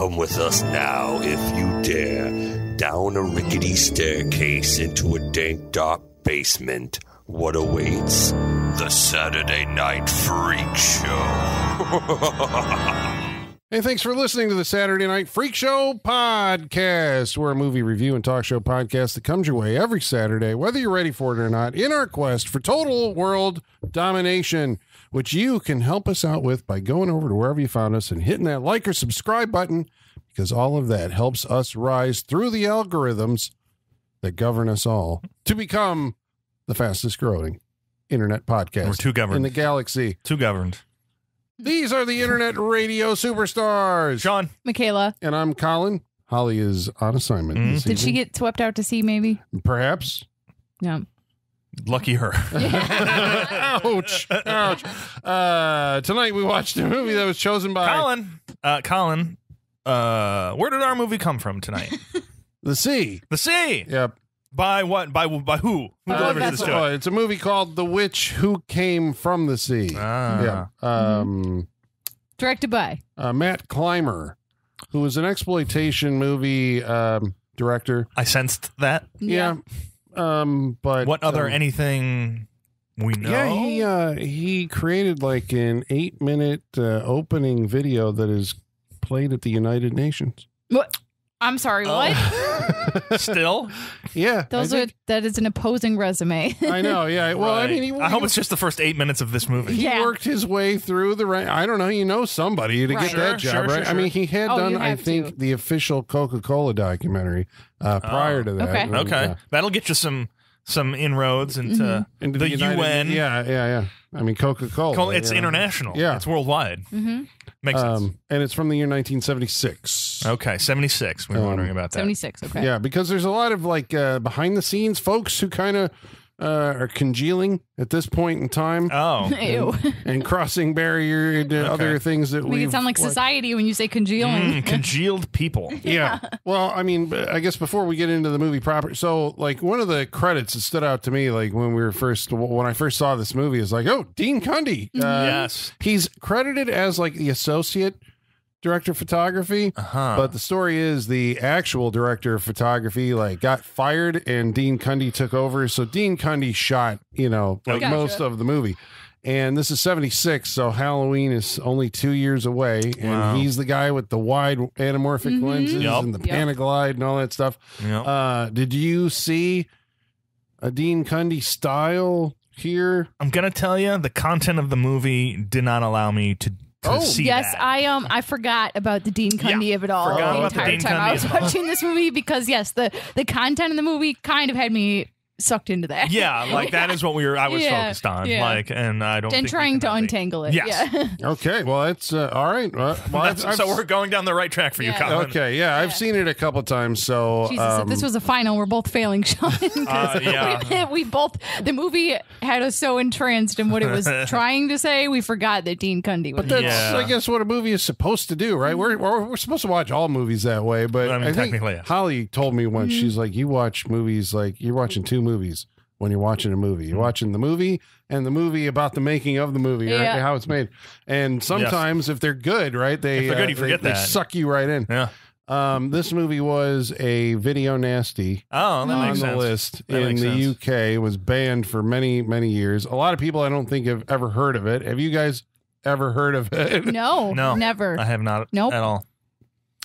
Come with us now, if you dare, down a rickety staircase into a dank, dark basement. What awaits? The Saturday Night Freak Show. Hey, thanks for listening to the Saturday Night Freak Show podcast. We're a movie review and talk show podcast that comes your way every Saturday, whether you're ready for it or not, in our quest for total world domination, which you can help us out with by going over to wherever you found us and hitting that like or subscribe button, because all of that helps us rise through the algorithms that govern us all to become the fastest growing internet podcast We're too governed. in the galaxy. Too governed. These are the internet radio superstars. Sean. Michaela, And I'm Colin. Holly is on assignment. Mm. this did she get swept out to sea? Maybe. Perhaps. Yeah. Lucky her. ouch. Ouch. Uh, tonight we watched a movie that was chosen by Colin, uh, Colin, uh, where did our movie come from tonight? The Sea. the Sea. Yep. By what? By by who? Who Uh, delivers this it's, to oh, it? it's a movie called The Witch Who Came from the Sea. Ah. Yeah. Um, Directed by. uh, Matt Clymer, who was an exploitation movie um, director. I sensed that. Yeah. Um, but What other um, anything we know? Yeah, he uh, he created like an eight minute uh, opening video that is played at the United Nations. What? I'm sorry. Oh. What? Still, Yeah, Those I are that is an opposing resume. I know. Yeah. Well, I Right. mean, he, I hope it's just the first eight minutes of this movie. he Yeah. worked his way through the rank. I don't know. You know somebody to Right. get that job, sure, right? sure, I mean, he had Oh, done, you I have think, to. the official Coca Cola documentary uh, prior Oh. to that. Okay. And, Okay, uh, that'll get you some some inroads into Mhm. into the, United- UN. Yeah, yeah, yeah. I mean, Coca Col- Cola. it's international. Yeah. it's worldwide. mm-hmm. Makes sense. Um, and it's from the year 1976. Okay, seventy six. We were um, wondering about that. 76. Okay. Yeah, because there's a lot of like uh, behind the scenes folks who kind of uh, are congealing at this point in time Oh, Ew. and crossing barrier into other things that Make we it sound like society when you say congealing. Mm, congealed people. Yeah. Well, I mean, I guess before we get into the movie proper, so like one of the credits that stood out to me, like when we were first, when I first saw this movie, is like, oh, Dean Cundey. Uh, yes. He's credited as like the associate director of photography. Uh-huh. But the story is the actual director of photography like got fired and Dean Cundey took over. So Dean Cundey shot, you know, like Gotcha. most of the movie. And this is 76, so Halloween is only two years away. And Wow. he's the guy with the wide anamorphic Mhm. lenses Yup. and the Yep. Panaglide and all that stuff. Yeah. Uh, did you see a Dean Cundey style here? I'm gonna tell you, the content of the movie did not allow me to, to Oh. yes, that. I um I forgot about the Dean Cundey of it all the entire time I was of watching this movie because yes, the the content in the movie kind of had me sucked into that. yeah, like that is what we were. I was Yeah, focused on. yeah. Like, and I don't. and think we trying can to really- untangle it. Yes. Yeah. Okay, well, that's uh, all right. Uh, well, I've- so I've- we're going down the right track for you, Yeah. Colin. Okay, yeah, I've seen it a couple times. So Jesus, um, if this was a final, we're both failing, Sean. 'cause Uh, yeah. we, we both the movie had us so entranced in what it was trying to say, we forgot that Dean Cundey was. But that's, Yeah. I guess, what a movie is supposed to do, right? We're, we're we're supposed to watch all movies that way, but I I, mean, think technically, yes. Holly told me once Mm-hmm. she's like, you watch movies like you're watching two movies when you're watching a movie. You're watching the movie and the movie about the making of the movie, right? How it's made. And sometimes if they're good, right, they If they're good, uh, you they- forget they, that. suck you right in. Yeah. Um, this movie was a video nasty. Oh, that on makes the sense. list That in the sense. UK. It was banned for many, many years. A lot of people I don't think have ever heard of it. Have you guys ever heard of it? no, No. never. I have not Nope. at all.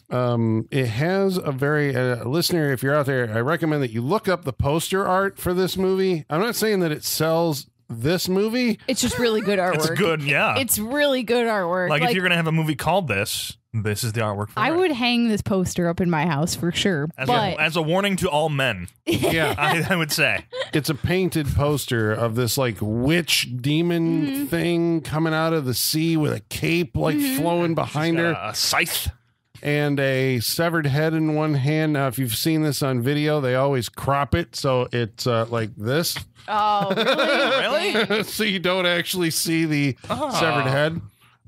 Um, it has a very uh, listener. If you're out there, I recommend that you look up the poster art for this movie. I'm not saying that it sells this movie. It's just really good artwork. It's good, yeah. It's really good artwork. like, if you're gonna have a movie called this, this is the artwork for I it. would hang this poster up in my house for sure. As, but a, as a warning to all men, Yeah, I, I would say. it's a painted poster of this like witch demon Mm-hmm. thing coming out of the sea with a cape like flowing behind her. Got a scythe. And a severed head in one hand. Now, if you've seen this on video, they always crop it so it's uh, like this, oh, really? Really? so you don't actually see the severed head.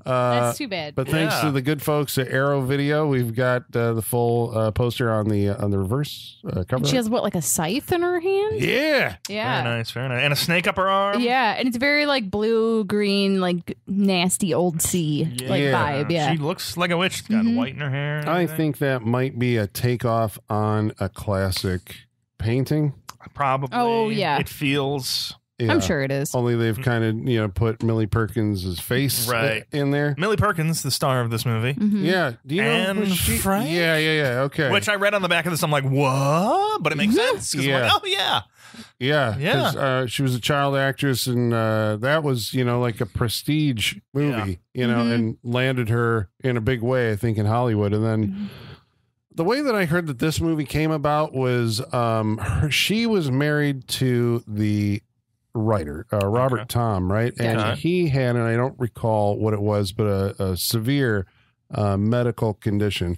Uh, That's too bad. But thanks Yeah. to the good folks at Arrow Video, we've got uh, the full uh, poster on the on the reverse uh, cover. she has what, like a scythe in her hand? yeah, Yeah. Very nice, very nice. And a snake up her arm. Yeah, and it's very like blue, green, like nasty old sea like Yeah. vibe. Yeah. She looks like a witch. She's got Mhm. white in her hair. and I everything. think that might be a takeoff on a classic painting. probably. Oh, yeah. It feels. Yeah. I'm sure it is. Only they've kind of you know put Millie Perkins' face Right. in there. Millie Perkins, the star of this movie, Mhm. Yeah. Do you know she? Frank? Yeah, yeah, yeah. Okay. which I read on the back of this. I'm like, what? But it makes sense. 'cause I'm Yeah. like, oh yeah. yeah, Yeah. 'cause, Uh, she was a child actress, and uh, that was you know like a prestige movie, you know, Mhm. and landed her in a big way, I think, in Hollywood. And then Mhm. the way that I heard that this movie came about was um, her, she was married to the writer uh, Robert Okay. Thom, right? And he had, and I don't recall what it was, but a, a severe uh, medical condition,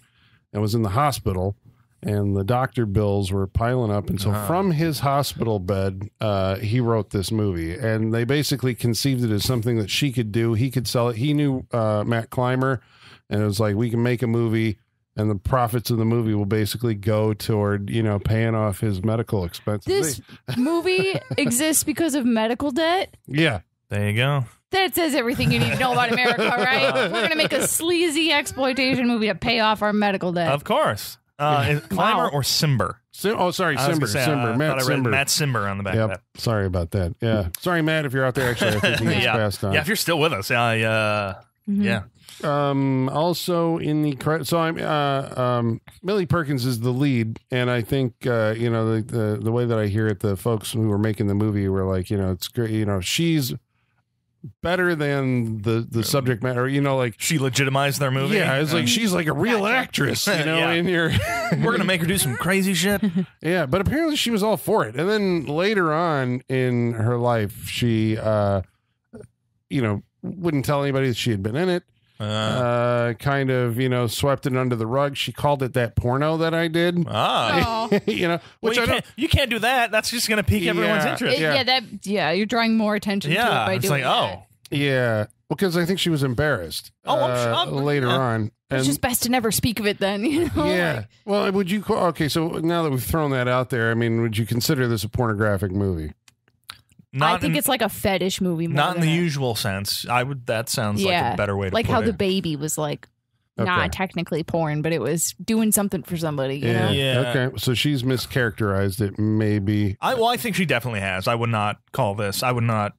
and was in the hospital. And the doctor bills were piling up, and so Ah. from his hospital bed, uh, he wrote this movie. And they basically conceived it as something that she could do. He could sell it. He knew uh, Matt Clymer, and it was like we can make a movie and the profits of the movie will basically go toward you know paying off his medical expenses. This movie exists because of medical debt. Yeah, There you go. That says everything you need to know about America, right? We're gonna make a sleazy exploitation movie to pay off our medical debt. Of course. Uh, is it Clymer Wow. or Cimber? Sim- oh sorry, I was Cimber, gonna say, Cimber, uh, Matt thought I read Cimber. Matt Cimber on the back of Yep. Sorry about that. Yeah. Sorry, Matt, if you're out there. Actually, I think he yeah. passed on. yeah, if you're still with us, I, uh, Mhm. yeah. Um, also in the credit, so I'm uh, um, Millie Perkins is the lead, and I think uh, you know the, the the way that I hear it, the folks who were making the movie were like, you know, it's great, you know, she's better than the the subject matter, you know, like She legitimized their movie. yeah, it's like she's like a real Gotcha. actress, you know, Yeah. in your we're gonna make her do some crazy shit. yeah, but apparently she was all for it. And then later on in her life, she, uh, you know, wouldn't tell anybody that she had been in it. Uh, Uh, kind of, you know, swept it under the rug. She called it that porno that I did. ah. Oh. you know, Well, which you I don't. can't, you can't do that. That's just gonna pique everyone's interest. It- Yeah. yeah. that yeah, you're drawing more attention to it yeah, by it's doing like, that. oh, Yeah, because I think she was embarrassed. Oh, I'm uh, sure- I'm- later yeah. on. It's just best to never speak of it then, you know? yeah. Like, Well, would you call? Okay, so now that we've thrown that out there, I mean, would you consider this a pornographic movie? Not I think in, it's like a fetish movie. More not in the a- usual sense. I would. That sounds like a better way to like put how it. the baby was like Okay. not technically porn, but it was doing something for somebody. You Yeah. know? Yeah. Okay. So she's mischaracterized it. Maybe. I well, I think she definitely has. I would not call this. I would not.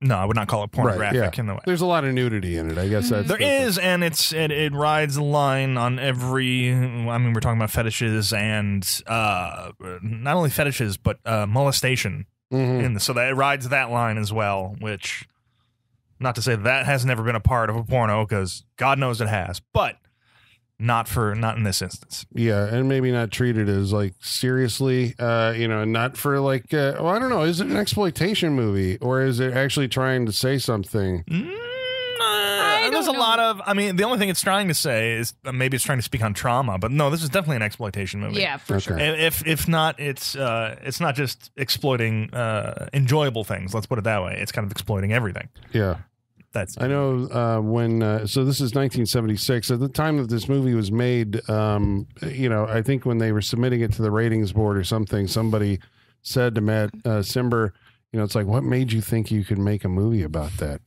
No, I would not call it pornographic yeah. in the way. There's a lot of nudity in it. I guess that's There that's- is, and it's it, it rides a line on every. I mean, we're talking about fetishes and uh, not only fetishes but uh, molestation. Mhm. In the, so that it rides that line as well. Which, not to say that has never been a part of a porno, because God knows it has, but not for not in this instance. Yeah, and maybe not treated as like seriously, uh, you know, not for like, uh, well, I don't know, is it an exploitation movie or is it actually trying to say something? Mm, there's a know. lot of. I mean, the only thing it's trying to say is uh, maybe it's trying to speak on trauma, but no, this is definitely an exploitation movie. Yeah, for Okay. sure. And If if not, it's uh, it's not just exploiting uh, enjoyable things. Let's put it that way. It's kind of exploiting everything. Yeah, That's I know uh, when, uh, so this is 1976. At the time that this movie was made, um, you know, I think when they were submitting it to the ratings board or something, somebody said to Matt uh, Cimber, you know, it's like, what made you think you could make a movie about that?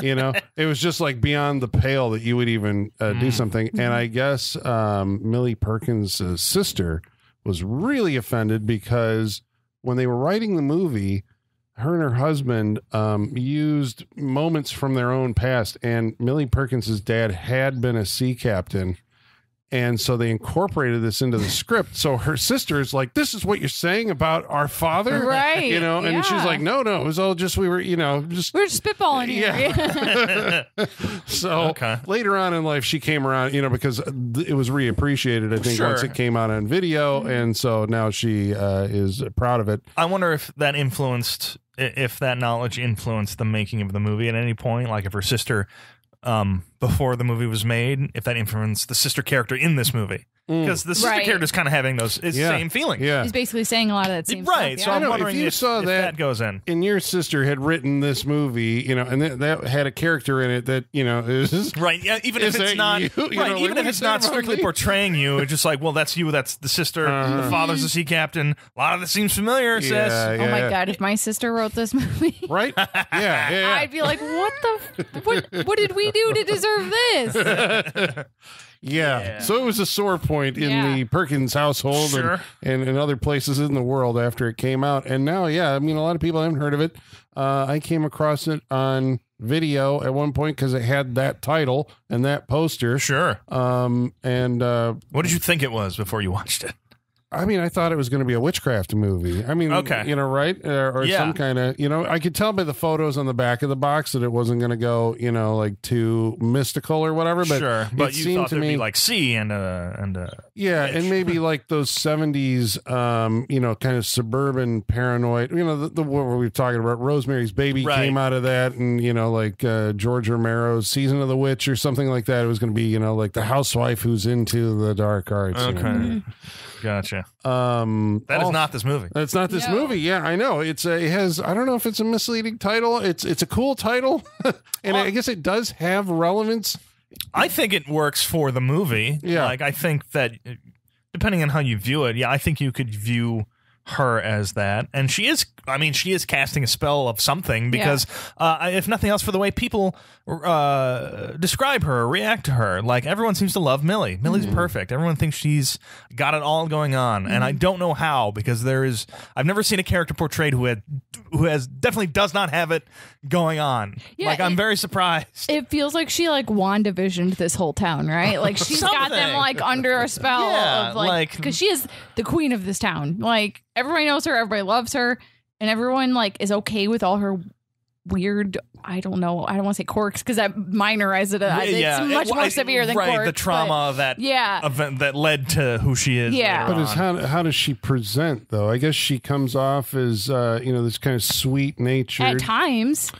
you know, it was just like beyond the pale that you would even uh, do Mm. something. And I guess um, Millie Perkins' sister was really offended because when they were writing the movie, her and her husband um, used moments from their own past. And Millie Perkins' dad had been a sea captain. And so they incorporated this into the script. So her sister is like, This is what you're saying about our father? Right, You know, and she's like, No, no, it was all just, we were, you know, just We're just spitballing here. Yeah. so Okay. later on in life, she came around, you know, because it was reappreciated, I think, Sure. once it came out on video. And so now she uh, is proud of it. I wonder if that influenced, if that knowledge influenced the making of the movie at any point. Like if her sister, um, before the movie was made, if that influenced the sister character in this movie. Because the sister Right. character is kind of having those it's Yeah. same feelings. Yeah. He's basically saying a lot of that same right. stuff. So yeah. I'm know, if wondering you if, saw if that- that goes in. and your sister had written this movie, you know, and that, that had a character in it that you know is Right. Yeah. Even Is if it's that not. you? You right. know, like, even what if it's you not say about strictly me? portraying you, it's just like, well, that's you. That's the sister. Uh-huh. The father's a sea captain. A lot of this seems familiar. Sis. Yeah, Oh my yeah. god! If my sister wrote this movie, right? Yeah, yeah. yeah. I'd be like, "What the? F- what? What did we do to deserve this?" Yeah. So it was a sore point in Yeah. the Perkins household Sure. and, and in other places in the world after it came out. And now, yeah, I mean, a lot of people haven't heard of it. Uh, I came across it on video at one point because it had that title and that poster. Sure. Um, and uh, What did you think it was before you watched it? I mean, I thought it was going to be a witchcraft movie. I mean, Okay. you know, right? Uh, or Yeah. some kind of, you know, I could tell by the photos on the back of the box that it wasn't going to go, you know, like too mystical or whatever. But sure. it But you seemed thought to me be like sea and uh and uh Yeah, and maybe like those seventies, um, you know, kind of suburban paranoid. You know, the, the what were we talking about? Rosemary's Baby Right. came out of that, and you know, like uh, George Romero's Season of the Witch or something like that. It was going to be, you know, like the housewife who's into the dark arts. you know. Okay. Gotcha. Um, That is also- not this movie. That's not this No. movie. Yeah, I know. It's a, it has. I don't know if it's a misleading title. It's it's a cool title, and I guess it does have relevance. I think it works for the movie. Yeah. Like I think that uh, depending on how you view it, yeah, I think you could view her as that. And she is I mean, she is casting a spell of something because uh, if nothing else for the way people uh, describe her, react to her. Like everyone seems to love Millie. Millie's Mm-hmm. perfect. Everyone thinks she's got it all going on. And I don't know how because there is I've never seen a character portrayed who had who has definitely does not have it going on. Yeah, like I'm it- very surprised. It feels like she like WandaVisioned this whole town, right? Like she's got them like under a spell Yeah, of like like- because she is the queen of this town. Like everybody knows her, everybody loves her, and everyone like is okay with all her weird. I don't know. I don't want to say quirks because that minorizes it. It's yeah, much it- more I- severe than right, quirks. the trauma of that yeah, event that led to who she is. Yeah. But is how how does she present though? I guess she comes off as uh, you know this kind of sweet nature at times.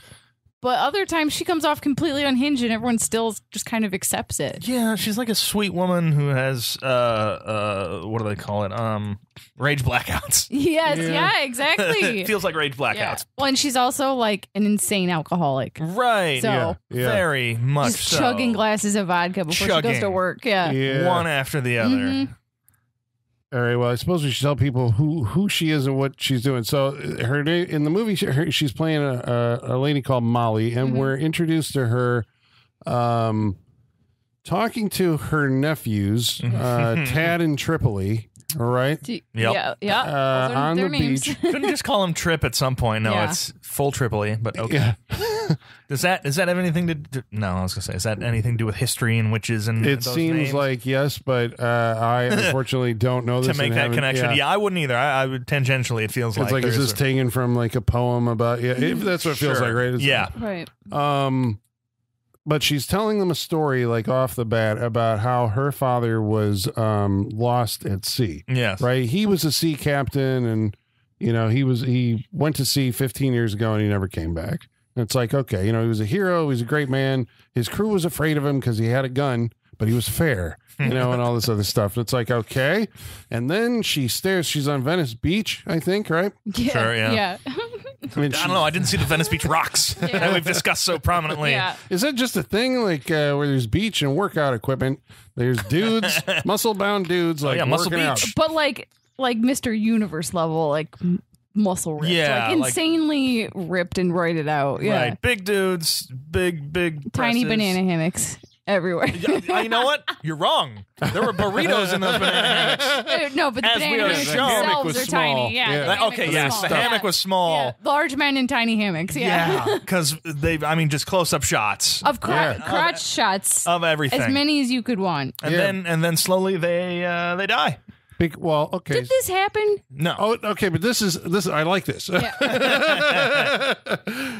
But other times she comes off completely unhinged and everyone still just kind of accepts it. yeah, she's like a sweet woman who has uh uh what do they call it? Um rage blackouts. Yes, Yeah. yeah, exactly. it feels like rage yeah. blackouts. Well, and she's also like an insane alcoholic. Right. So Yeah, yeah. Very much just so. chugging glasses of vodka before she goes to work. Yeah. yeah. One after the other. Mhm. All right. Well, I suppose we should tell people who who she is and what she's doing. So uh, her name in the movie, she, her, she's playing a, a a lady called Molly, and Mhm. we're introduced to her, um, talking to her nephews, uh, Tad and Tripoli. All right. Do- Yep. Yeah. Yeah. Uh, on their the names. beach. Couldn't just call him Trip at some point. No, Yeah. it's full Tripoli. But okay. Yeah. Does that does that have anything to do? No, I was gonna say, is that anything to do with history and witches and It those seems names? like yes, but uh, I unfortunately don't know this to make and that haven't- connection. Yeah. I wouldn't either. I, I would tangentially. It feels It's like, is there's this a- taken from like a poem about yeah? If that's what it feels Sure. like, right? It's- yeah. Right. Um, but she's telling them a story like off the bat about how her father was um lost at sea. Yes. Right? He was a sea captain, and you know he was he went to sea 15 years ago, and he never came back. And it's like okay, you know he was a hero, He's a great man. His crew was afraid of him because he had a gun, but he was fair. You know, and all this other stuff. It's like, okay. And then she stares. She's on Venice Beach, I think, right? Yeah. Sure, yeah. Yeah. I mean, I don't know. I didn't see the Venice Beach rocks Yeah. that we've discussed so prominently. yeah. Is that just a thing like uh, where there's beach and workout equipment? There's dudes, muscle bound dudes like Oh, yeah, Muscle working out. But like, like Mr. Universe level, like m- muscle ripped. Yeah, Like like- insanely ripped and roided out. Yeah. Right. Big dudes, big, big Tiny presses. banana hammocks everywhere. Yeah, you know what? You're wrong. There were burritos in those banana hammocks. No, but the As we banana hammocks shown. Hammock themselves was are small. tiny. Yeah. Yeah. the Like, okay, was yes, small. the hammock was small. Yeah. Large men in tiny hammocks. Yeah. Yeah, because they, I mean, just close up shots Of cro- Yeah. crotch shots. of everything, as many as you could want. and Yeah. then and then slowly they uh, they die. Big, well, okay. Did this happen? No, Oh, okay, but this is this. I like this because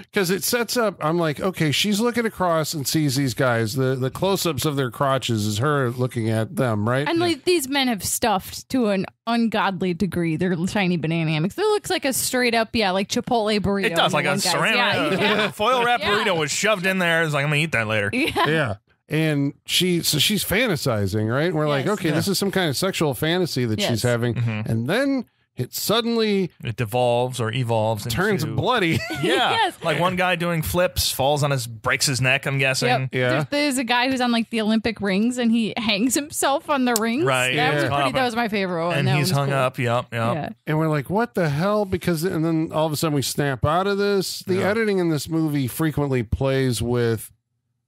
it sets up. I'm like, okay, she's looking across and sees these guys. The the close ups of their crotches is her looking at them, right? And like these men have stuffed to an ungodly degree their tiny banana hammocks. It looks like a straight up, yeah, like Chipotle burrito. it does like a one guy's. ceramic Yeah, yeah. foil wrap Yeah. burrito was shoved in there. It's like I'm gonna eat that later. yeah. Yeah. and she so she's fantasizing, right? And we're like, okay, Yeah. this is some kind of sexual fantasy that Yes. she's having, Mhm. and then it suddenly It devolves or evolves into turns bloody. Yeah, Yes. like one guy doing flips falls on his breaks his neck. I'm guessing. Yep. Yeah. There's, there's a guy who's on like the Olympic rings and he hangs himself on the rings. Right. That was pretty. That was my favorite one. And That he's hung cool. up. Yep. Yep. Yeah. and we're like, what the hell? Because and then all of a sudden we snap out of this. The Yeah. editing in this movie frequently plays with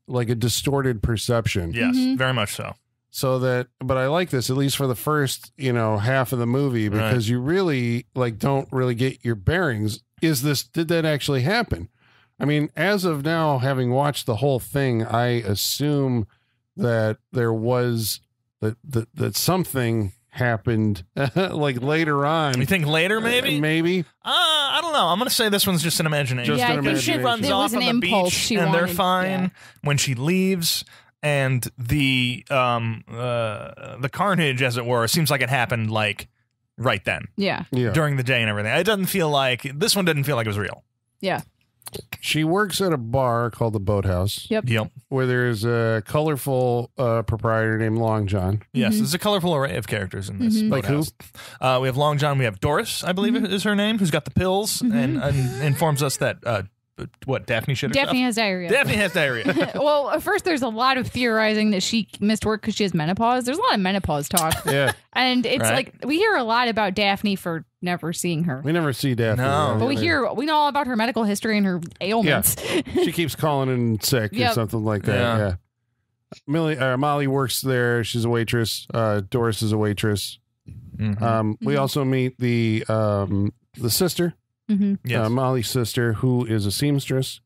like a distorted perception. Yes, Mhm. very much so. so that but i like this at least for the first you know half of the movie Right. because you really like don't really get your bearings is this did that actually happen i mean as of now having watched the whole thing i assume that there was that that, that something happened like later on You think later, maybe? maybe Uh, I don't know. I'm going to say this one's just an imagination. Just Yeah, an I think She runs off on the beach, she and they're fine yeah. when she leaves. And the um uh the carnage, as it were, seems like it happened like right then Yeah. yeah during the day and everything. It doesn't feel like this one didn't feel like it was real. Yeah. She works at a bar called the boathouse Yep. Yep. where there's a colorful uh, proprietor named long john Yes, Mhm. there's a colorful array of characters in this. Mhm. Like who? boathouse. Uh, we have Long John. We have Doris, I believe is her name, who's got the pills and, and informs us that uh, what Daphne should have. Daphne has diarrhea. Daphne has diarrhea. well, at first there's a lot of theorizing that she missed work because she has menopause. There's a lot of menopause talk, yeah and it's Right. like we hear a lot about Daphne for never seeing her, we never see daphne No. but we hear we know all about her medical history and her ailments. she keeps calling in sick or something like that. Yeah. Yeah. Millie, uh, Molly works there. She's a waitress. Uh, Doris is a waitress. Mhm. Um, We Mhm. also meet the um, the sister, hmm yes. uh, Molly's sister, who is a seamstress.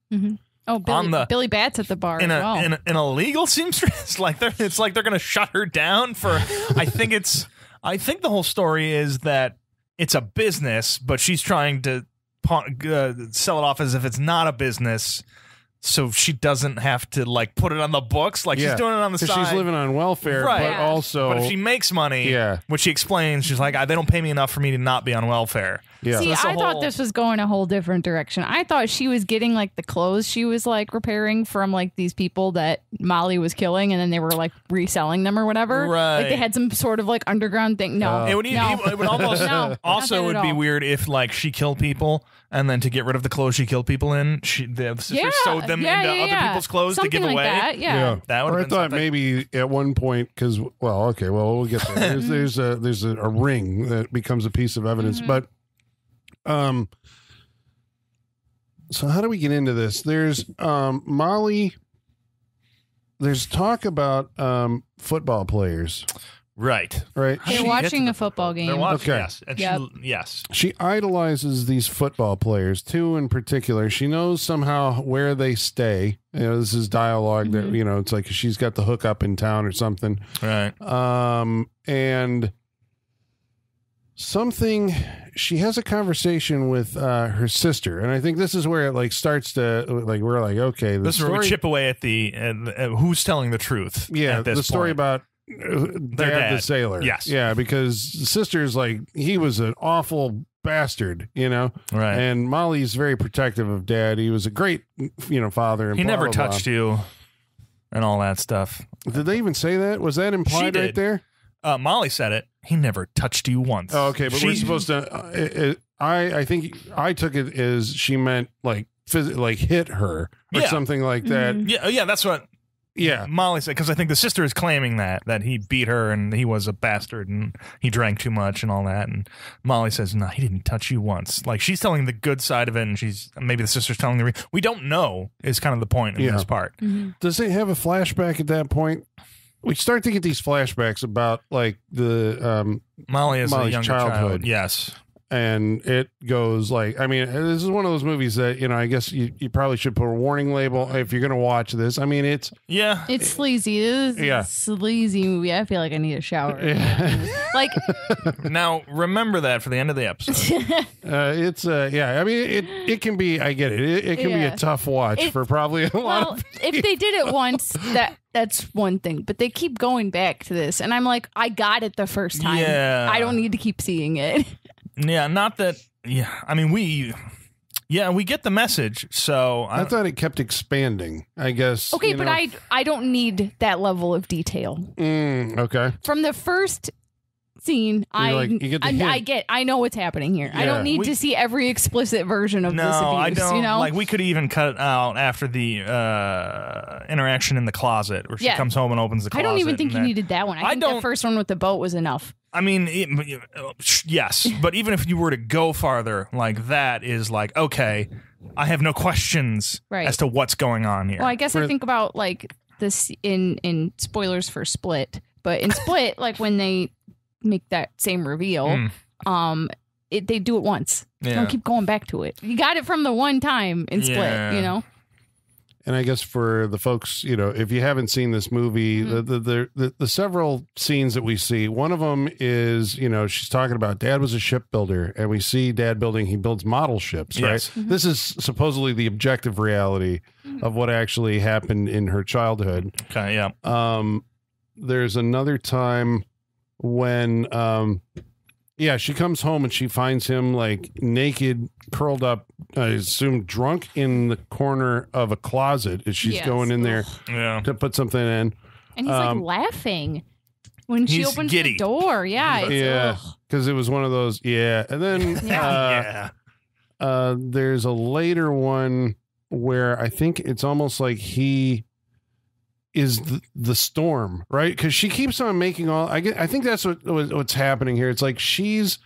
Oh, Billy, On the- Billy Bats at the bar in as a, well. in a in a legal seamstress like they're it's like they're gonna shut her down for i think it's i think the whole story is that it's a business but she's trying to uh, sell it off as if it's not a business so she doesn't have to like put it on the books like Yeah. she's doing it on the side she's living on welfare, Right. but Yeah. also but if she makes money Yeah. which she explains she's like "I- they don't pay me enough for me to not be on welfare yeah. See, I a I thought this was going a whole different direction. I thought she was getting like the clothes she was like repairing from like these people that Molly was killing, and then they were like reselling them or whatever. Right. Like they had some sort of like underground thing. No, Oh. it would, no. it would almost No, also it would be weird if like she killed people and then to get rid of the clothes she killed people in she the sister yeah, sewed them yeah, into yeah, other yeah. people's clothes Something to give like away That. Yeah. That would Or I thought something. maybe at one point because well, okay, well we'll get there. There's, there's a there's a, a ring that becomes a piece of evidence, Mhm. but um, so how do we get into this? There's um Molly. There's talk about um football players, right right? How They're she watching to a football game. They're watching, Okay. yes. And Yep. she, yes. She idolizes these football players, two in particular. She knows somehow where they stay. You know, this is dialog that Mhm. you know. It's like she's got the hookup in town or something. Right. um and something she has a conversation with uh her sister and i think this is where it like starts to like we're like okay This is where story we chip away at the uh, who's telling the truth. yeah at this the story point. about uh, dad, dad. the sailor Yes. yeah because the sister's like he was an awful bastard you know right. and molly's very protective of dad he was a great you know father and he blah, never blah, blah. touched you and all that stuff. did they even say that was that implied right there Uh, Molly said it. He never touched you once. Oh, okay, but we're supposed to. Uh, it, it- I I think I took it as she meant like phys- like hit her or Yeah. something like that. Mhm. Yeah, yeah, that's what Yeah, Molly said because I think the sister is claiming that that he beat her and he was a bastard and he drank too much and all that. And Molly says, "No, he didn't touch you once." Like she's telling the good side of it, and she's maybe the sister's telling the. Re- we don't know is kind of the point in Yeah. this part. Mhm. does it have a flashback at that point? We start to get these flashbacks about like the um Molly is a younger childhood. child. Yes, and it goes like I mean this is one of those movies that you know I guess you, you probably should put a warning label if you're gonna watch this. I mean it's yeah. It's sleazy. This is Yeah. a sleazy movie. I feel like I need a shower. like now remember that for the end of the episode. uh, it's uh yeah I mean it it can be I get it it, it can be a tough watch It- for probably a lot well, of if they did it once, that that's one thing. But they keep going back to this, and I'm like, I got it the first time. Yeah. I don't need to keep seeing it. Yeah, not that. Yeah, I mean we. Yeah, we get the message. So I I, thought it kept expanding. I guess. Okay, but know. I I don't need that level of detail. Mm, okay. From the first scene, I like- you get the I. I get I know what's happening here. I don't need We- to see every explicit version of no, this abuse. I don't. you know, Like we could even cut it out after the uh, interaction in the closet, where she Yeah. comes home and opens the closet. I don't even think you that- needed that one. I, I think don't- the first one with the boat was enough. I mean, it, uh, yes, but even if you were to go farther, like that is like okay, I have no questions Right. as to what's going on here. Well, I guess For- I think about like this in in spoilers for Split, but in Split, like when they make that same reveal, Mm. um, it, they do it once. Yeah. Don't keep going back to it. You got it from the one time in Split. Yeah. You know, And I guess for the folks, you know, if you haven't seen this movie, Mm-hmm. the, the, the the the several scenes that we see, one of them is, you know, she's talking about dad was a shipbuilder, and we see dad building. He builds model ships, right? Yes. This is supposedly the objective reality of what actually happened in her childhood. okay, yeah, Um, there's another time when, um, yeah, she comes home and she finds him like naked, curled up, I assume drunk in the corner of a closet as she's Yes. going in there yeah. to put something in. and he's Um, like laughing when she he's opens giddy. the door. Yeah, it's, Yeah. ugh. Because it was one of those, yeah. And then Yeah. uh, yeah. uh, there's a later one where I think it's almost like he is the, the storm, right? Because she keeps on making all. I get. I think that's what what- what's happening here. It's like she's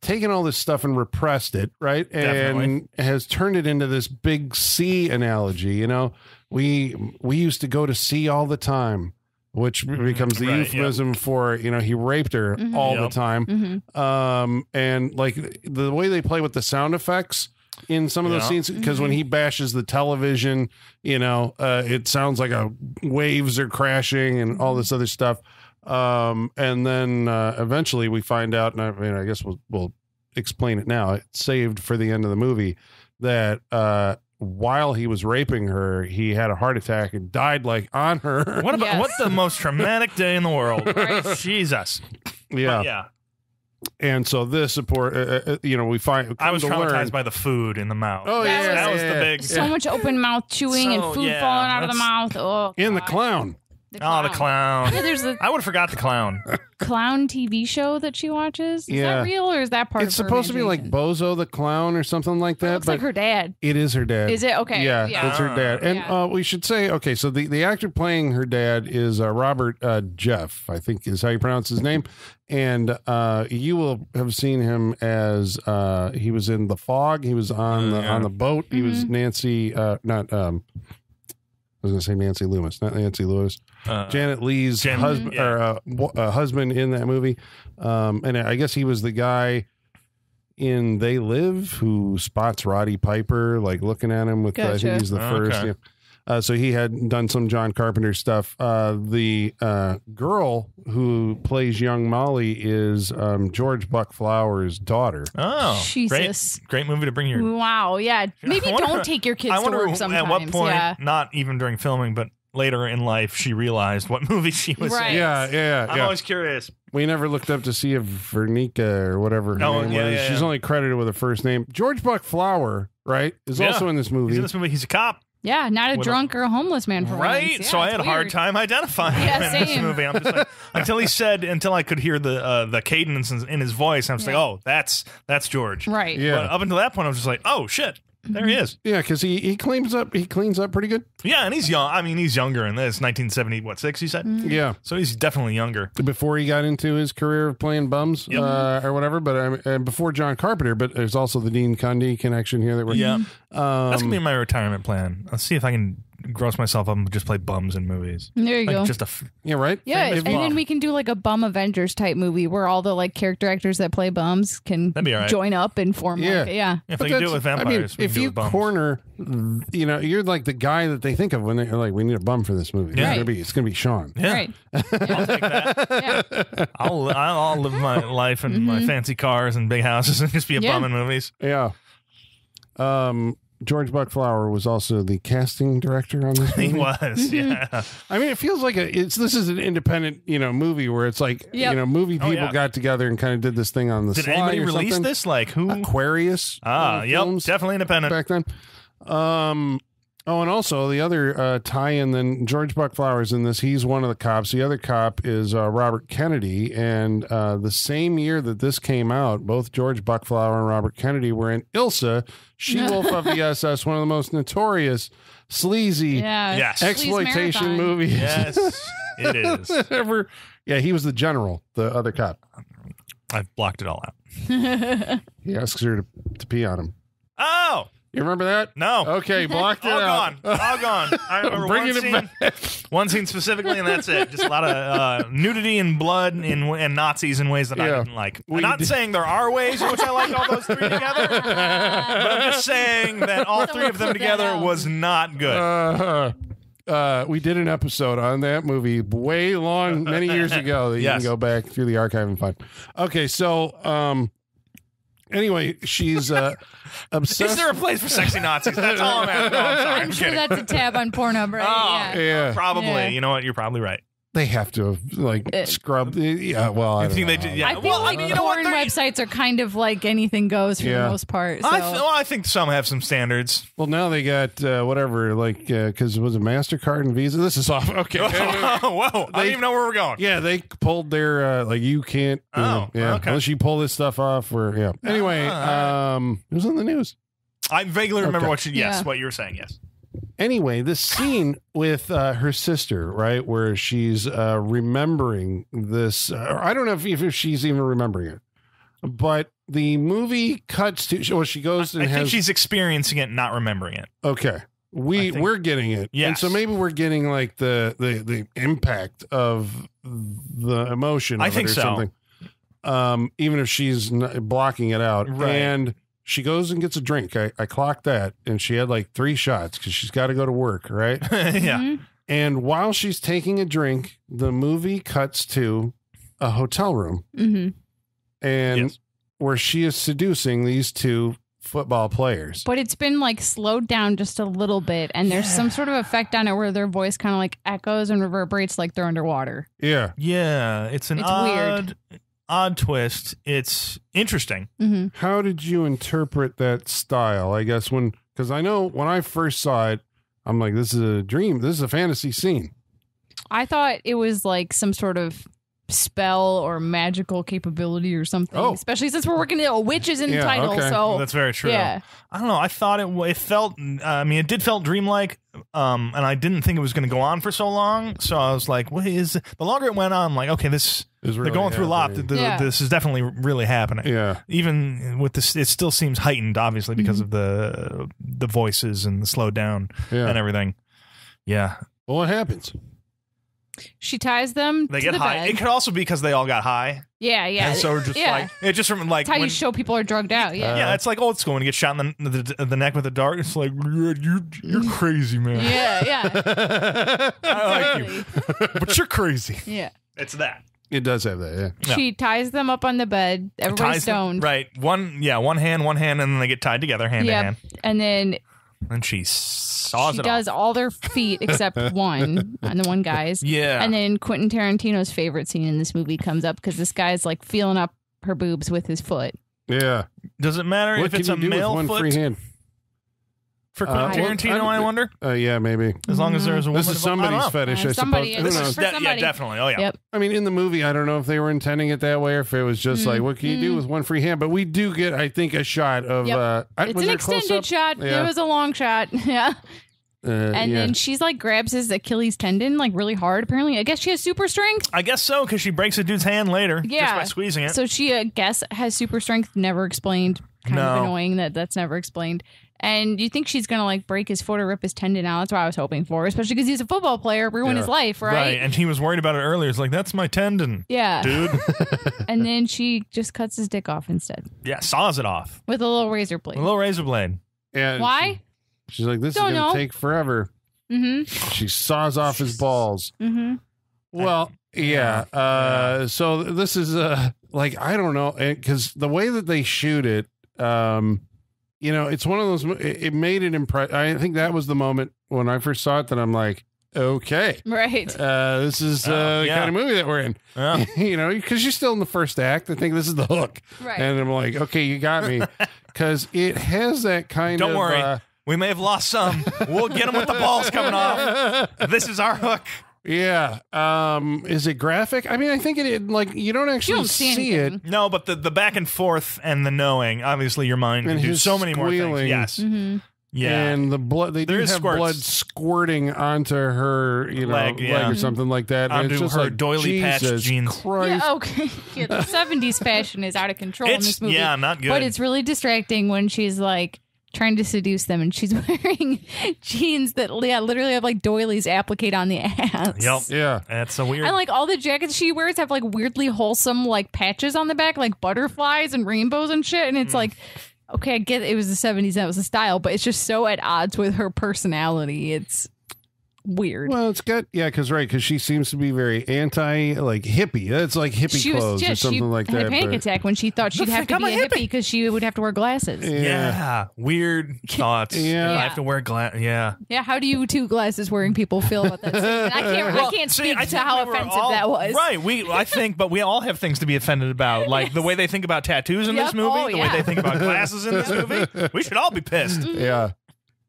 taken all this stuff and repressed it, right? And Definitely. has turned it into this big sea analogy. You know, we we used to go to sea all the time. Which becomes the Right, yeah. euphemism for you know he raped her Mhm. all the Yep. time Mhm. um and like the way they play with the sound effects in some of those Yeah. scenes because when he bashes the television you know uh it sounds like a waves are crashing and all this other stuff um and then uh eventually we find out and i mean i guess we'll we'll explain it now it's saved for the end of the movie that uh while he was raping her he had a heart attack and died like on her What about Yes. what's the most traumatic day in the world? Right. Jesus. yeah But yeah. And so this support uh, uh, you know we find I was come to learn- traumatized by the food in the mouth. Oh That yeah, was- that was yeah, the big. So much open mouth chewing and food yeah, falling out of the mouth. Oh, in the God. clown. Oh, the clown. Yeah, there's a I would have forgot the clown. clown TV show that she watches. Is Yeah. that real or is that part It's of her supposed to be like? Bozo the clown or something like It that, looks but like her dad. it is her dad. Is it? Okay. Yeah, Yeah. it's her dad. And Yeah. uh, we should say, okay, so the, the actor playing her dad is uh, Robert uh, Jeff, I think is how you pronounce his name. And uh, you will have seen him as uh, he was in The Fog. He was on the yeah. on the boat. He was Mm-hmm. Nancy, uh, not, um, I was going to say Nancy Loomis, not Nancy Lewis. Uh, Janet Leigh's Jan- husband yeah. or uh, w- uh, husband in that movie, um, and I guess he was the guy in They Live who spots Roddy Piper like looking at him with. I Gotcha. think he's the Okay. first. Yeah. Uh, so he had done some John Carpenter stuff. Uh, the uh, girl who plays young Molly is um, George Buck Flowers' daughter. oh, Jesus. great, great movie to bring your. Wow. Yeah. Maybe wonder- don't take your kids I to wonder work sometimes. at what point, Yeah. not even during filming, but later in life, she realized what movie she was Right. in. Yeah, yeah, I'm yeah. always curious. we never looked up to see if Vernica or whatever her Oh, name yeah, was. yeah, She's yeah. only credited with a first name. George Buck Flower, right, is Yeah. also in this movie. He's in this movie. He's a cop, Yeah. Not a With a- drunk or a homeless man for right? once. so I it's had a hard time identifying Yeah, him in this movie. I'm just like, until he said, until I could hear the uh, the cadence in, in his voice. I was like, Yeah. oh, that's that's George. Right. Yeah. But up until that point, I was just like, oh shit, there he is. Yeah, because he he cleans up he cleans up pretty good. Yeah, and he's young. I mean, he's younger in this. 1970, what six? You said. Mm-hmm. Yeah, So he's definitely younger. before he got into his career of playing bums Yep. uh, or whatever, but um, uh, before John Carpenter. But there's also the Dean Cundey connection here that we're Yeah, Um, that's gonna be my retirement plan. Let's see if I can gross myself up and just play bums in movies. There you Like go. just a f- yeah, right. yeah, famous and bum. then we can do like a bum Avengers type movie where all the like character actors that play bums can That'd be all right. join up and form Yeah. like yeah. if But they can do it that's- with I mean, vampires. we if can do it you with bums. corner, you know, you're like the guy that they think of when they're like, "We need a bum for this movie." It's Yeah. gonna be it's gonna be Sean. yeah, Right. I'll take that. Yeah. I'll I'll live my life in Mm-hmm. my fancy cars and big houses and just be a Yeah. bum in movies. Yeah. Um. George Buckflower was also the casting director on this movie. He was, yeah. I mean, it feels like a, it's this is an independent, you know, movie where it's like Yep. you know, movie Oh, people yeah. got together and kind of did this thing on the Did sly anybody or release something. this? Like who? Aquarius. ah, uh, yep, definitely independent. back then. Um. Oh, and also the other uh, tie-in. Then George Buckflower's in this. He's one of the cops. The other cop is uh, Robert Kennedy. And uh, the same year that this came out, both George Buckflower and Robert Kennedy were in Ilsa, She-Wolf of the SS, one of the most notorious sleazy Yeah. Yes. Exploitation Marathon. movies Yes, it is. ever. Yeah, he was the general, the other cop. I blocked it all out. He asks her to, to pee on him. Oh You remember that? no! Okay, blocked it All out. gone. All gone. I remember Bringing one it scene, back. one scene specifically, and that's it. Just a lot of uh, nudity and blood and, and Nazis in ways that I Yeah. didn't like. We I'm not did- saying there are ways in which I like all those three together, but I'm just saying that all three of them Someone put that together out. was not good. Uh, uh, we did an episode on that movie way long, many years ago that you Yes. can go back through the archive and find. Okay, so um, anyway, she's uh, obsessed. Is there a place for sexy Nazis? That's all I'm asking. No, I'm sorry. I'm, I'm sure kidding. that's a tab on Pornhub, right? Oh. yeah. yeah, Probably. Yeah. You know what? You're probably right. They have to have like Uh, scrubbed. Yeah, well, I think they know. did- yeah. I feel Well, I like mean, you know what? porn websites are kind of like anything goes for Yeah. the most part. So. I, th- well, I think some have some standards. Well, now they got uh, whatever, like, because it was a Mastercard and Visa. This is off. Okay, Whoa! I don't They- even know where we're going. Yeah, they pulled their uh, like you can't. You know, Oh, yeah. okay. Unless you pull this stuff off, or yeah. Anyway, um, it was in the news. I vaguely remember Okay. what you. Yes, Yeah. what you were saying. Yes. Anyway, this scene with uh, her sister, right, where she's uh, remembering this. Uh, or I don't know if, if she's even remembering it, but the movie cuts to. Well, she goes and I think has. she's experiencing it, not remembering it. okay. We think- we're getting it, and so maybe we're getting like the the the impact of the emotion. I of it think or so. Something. Um, even if she's blocking it out, Right. and she goes and gets a drink. I, I clocked that, and she had like three shots because she's got to go to work, right? yeah. Mhm. and while she's taking a drink, the movie cuts to a hotel room, Mhm. and Yes. where she is seducing these two football players. But it's been like slowed down just a little bit, and there's some sort of effect on it where their voice kind of like echoes and reverberates like they're underwater. Yeah. Yeah. It's an It's odd, odd twist. It's interesting. hmm How did you interpret that style? I guess when because I know when I first saw it, I'm like, this is a dream. This is a fantasy scene. I thought it was like some sort of spell or magical capability or something. Oh. Especially since we're working at witches in Yeah, the title. okay. So That's very true. yeah, I don't know. I thought it. It felt. I mean, it did felt dreamlike. Um, and I didn't think it was going to go on for so long. So I was like, "What is?" The longer it went on, I'm like, "Okay, this Is they're really going through a lot. happening. Th- th- Yeah. This is definitely really happening." Yeah. Even with this, it still seems heightened, obviously, because of the the voices and the slowed down Yeah. and everything. Yeah, well, what happens? She ties them. they to get the high. bed. It could also be because they all got high, yeah, yeah. and so just yeah. like it just from like That's how when- you show people are drugged out. Yeah. yeah, it's like old school when you get shot in the, the, the neck with a dart. It's like you're you're, you're crazy, man. yeah, yeah. I like you, but you're crazy. Yeah. It's that. It does have that. Yeah. Yeah. She ties them up on the bed. Everybody's Ties them- stoned. right? One, yeah, one hand, one hand, and then they get tied together, hand Yep. in hand. And then And she saws she it does off. all their feet except one and the one guy's. Yeah, And then Quentin Tarantino's favorite scene in this movie comes up because this guy's like feeling up her boobs with his foot. Yeah. does it matter What if it's a male one foot free hand? For Uh, Quentin well, Tarantino? I don't I, wonder. Uh, yeah, maybe. As long as there's a woman This is involved. I don't somebody's know. fetish, Uh, I somebody- suppose. this Who is knows? for De- yeah, somebody. definitely. Oh yeah. Yep. I mean, in the movie, I don't know if they were intending it that way or if it was just like, what can you do Mhm. with one free hand? But we do get, I think, a shot of. Yep. Uh, I- It's was an there extended close-up? shot. Yeah. It was a long shot. yeah. Uh, And yeah. then she's like grabs his Achilles tendon like really hard. Apparently, I guess she has super strength. I guess so because she breaks a dude's hand later just Yeah. by squeezing it. So she, I guess, has super strength. Never explained. Kind of annoying that that's never explained. And you think she's gonna like break his foot or rip his tendon out? That's what I was hoping for, especially because he's a football player, ruin Yeah. his life, right? Right. And he was worried about it earlier. It's like that's my tendon, Yeah. dude. and then she just cuts his dick off instead yeah, saws it off. with a little razor blade. A little razor blade. And Why? she- she's like, this Don't is going know. to take forever. Mm-hmm. She saws off his balls. Mm-hmm. Well, yeah. Uh, so this is uh, like I don't know, because the way that they shoot it, um, you know, it's one of those. It, it made an impression. I think that was the moment when I first saw it that I'm like, okay, Right. uh, this is uh, Oh, the kind of movie that we're in. Yeah. you know, because you're still in the first act. I think this is the hook, Right. and I'm like, okay, you got me, because it has that kind Don't of. worry. Uh, We may have lost some. We'll get them with the balls coming off. This is our hook. Yeah. Um. Is it graphic? I mean, I think it, it like you don't actually don't see see it. No, but the, the back and forth and the knowing, obviously your mind And can do so many more things. squealing. Yes. hmm Yeah. And the blood, they There do is have squirts. blood squirting onto her, you know, Leg, leg, or something like that. Onto it's just her like, doily patch Jesus jeans. Christ. Yeah, okay. Yeah, the 70s fashion is out of control in this movie. yeah, not good. But it's really distracting when she's like trying to seduce them and she's wearing jeans that yeah, literally have like doilies appliqued on the ass. Yep. Yeah. That's a weird. And like all the jackets she wears have like weirdly wholesome like patches on the back, like butterflies and rainbows and shit. And Mm. it's like, okay, I get it was the 70s, that was the style, but it's just so at odds with her personality. It's weird. Well, it's got yeah, because right, because she seems to be very anti like hippie. That's like hippie she clothes was yeah, or something she like had that. a panic but- attack when she thought she'd The have to be I'm a a hippie hippie. because she would have to wear glasses. Yeah. yeah. Weird thoughts. Yeah. I have to wear glass. Yeah. Yeah, how do you two glasses wearing people feel about that? I can't. I can't See, speak I to how we offensive all- that was. Right. We, I think, but we all have things to be offended about, like the way they think about tattoos in Yep. this movie, Oh, the yeah. way they think about glasses in this movie. We should all be pissed. Yeah.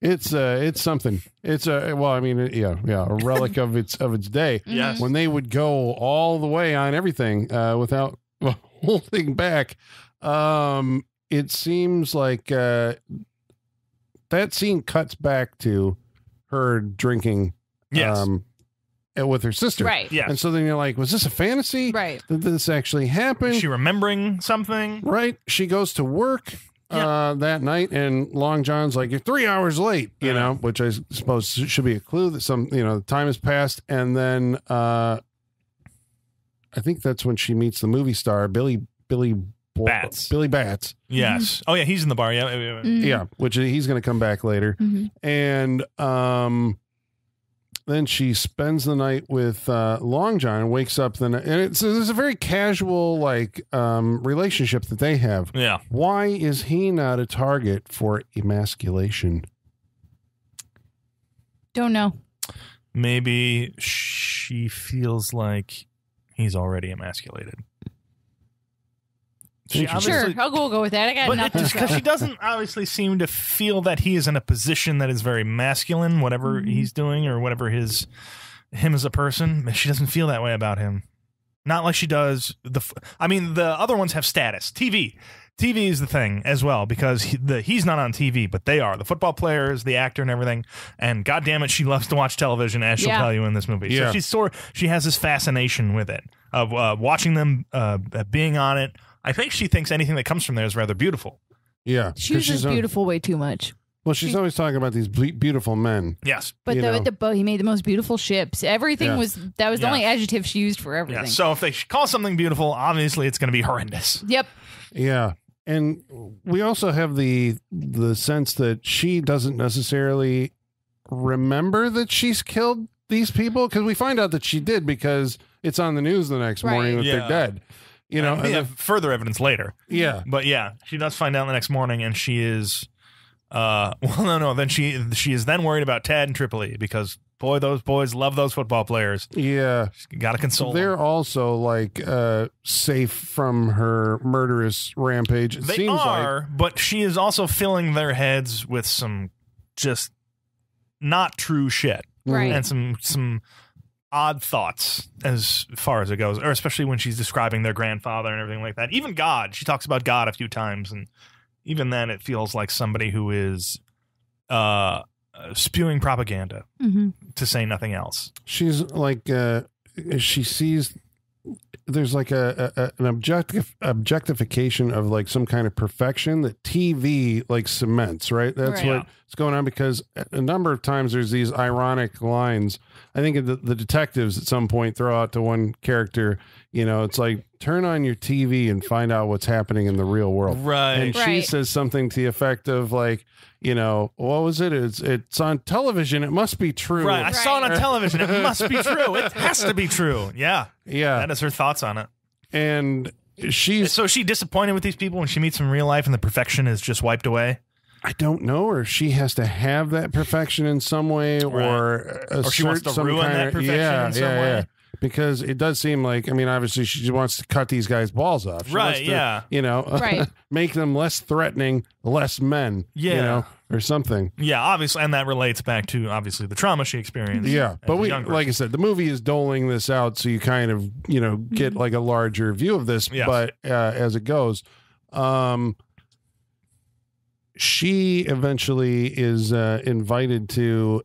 It's uh it's something. It's a well, I mean, yeah, yeah, a relic of its of its day. Yes. When they would go all the way on everything uh without holding back. Um it seems like uh that scene cuts back to her drinking Yes. um uh, with her sister. Right. Yeah, And so then you're like, was this a fantasy? Right. Did this actually happen? Is she remembering something? right? She goes to work uh, that night, and Long John's like, "You're three hours late," you Yeah. know, which I suppose should be a clue that some, you know, the time has passed. And then uh, I think that's when she meets the movie star Billy Billy Bl- Bats. Billy Bats, Yes. Oh yeah, he's in the bar. Yeah. yeah, yeah. Yeah, which he's going to come back later. Mhm. And um, then she spends the night with uh, Long John, and wakes up the night, and it's, it's a very casual like um, relationship that they have. Yeah. Why is he not a target for emasculation? Don't know. Maybe she feels like he's already emasculated. She Sure, I'll go, go with that. I got But nothing. because she doesn't obviously seem to feel that he is in a position that is very masculine, whatever Mhm. he's doing or whatever his him as a person. She doesn't feel that way about him. Not like she does the. I mean, the other ones have status. TV, TV is the thing as well because he, the, he's not on TV, but they are the football players, the actor, and everything. And God damn it, she loves to watch television, as she'll Yeah. tell you in this movie. Yeah. So she's sort. She has this fascination with it of uh, watching them, uh, being on it. I think she thinks anything that comes from there is rather beautiful. Yeah, She 'cause uses she's al- beautiful way too much. well, she's she- always talking about these ble- beautiful men. Yes. But You the, know. the boat, he made the most beautiful ships. Everything Yeah. was that was the Yeah. only adjective she used for everything. Yeah. So if they call something beautiful, obviously it's going to be horrendous. Yep. Yeah, and we also have the the sense that she doesn't necessarily remember that she's killed these people because we find out that she did because it's on the news the next Right. morning that Yeah. they're dead. You know, And and we further evidence later. yeah, But yeah, she does find out the next morning, and she is. Uh, well, no, no. Then she she is then worried about Tad and Tripoli because boy, those boys love those football players. yeah. Got to console. They're them. also like uh safe from her murderous rampage. It They seems like are, but she is also filling their heads with some just not true shit Right. and some some odd thoughts as far as it goes, or especially when she's describing their grandfather and everything like that. Even God, she talks about God a few times, and even then, it feels like somebody who is uh, uh, spewing propaganda, hmm to say nothing else. she's like uh she sees there's like a, a a- an objective objectification of like some kind of perfection that TV like cements, right? That's Right. what's going on because a number of times there's these ironic lines. I think the, the detectives at some point throw out to one character, you know, it's like turn on your TV and find out what's happening in the real world. Right. And she says something to the effect of like, you know, what was it? It's it's on television. It must be true. Right. I saw it on television. It must be true. It has to be true. Yeah. Yeah. That is her thoughts on it. and she's So is she disappointed with these people when she meets them in real life and the perfection is just wiped away? I don't know, or she has to have that perfection in some way, or Or she wants to ruin that perfection yeah, in some yeah, way. yeah. Because it does seem like, I mean, obviously she wants to cut these guys' balls off. She Right, wants to, yeah. You know, Right. make them less threatening, less men. You Yeah. know, or something. Yeah, obviously, and that relates back to obviously the trauma she experienced. Yeah, as but a we, young like I said, the movie is doling this out, so you kind of, you know, get like a larger view of this. Yes. But uh, as it goes, um, she eventually is uh, invited to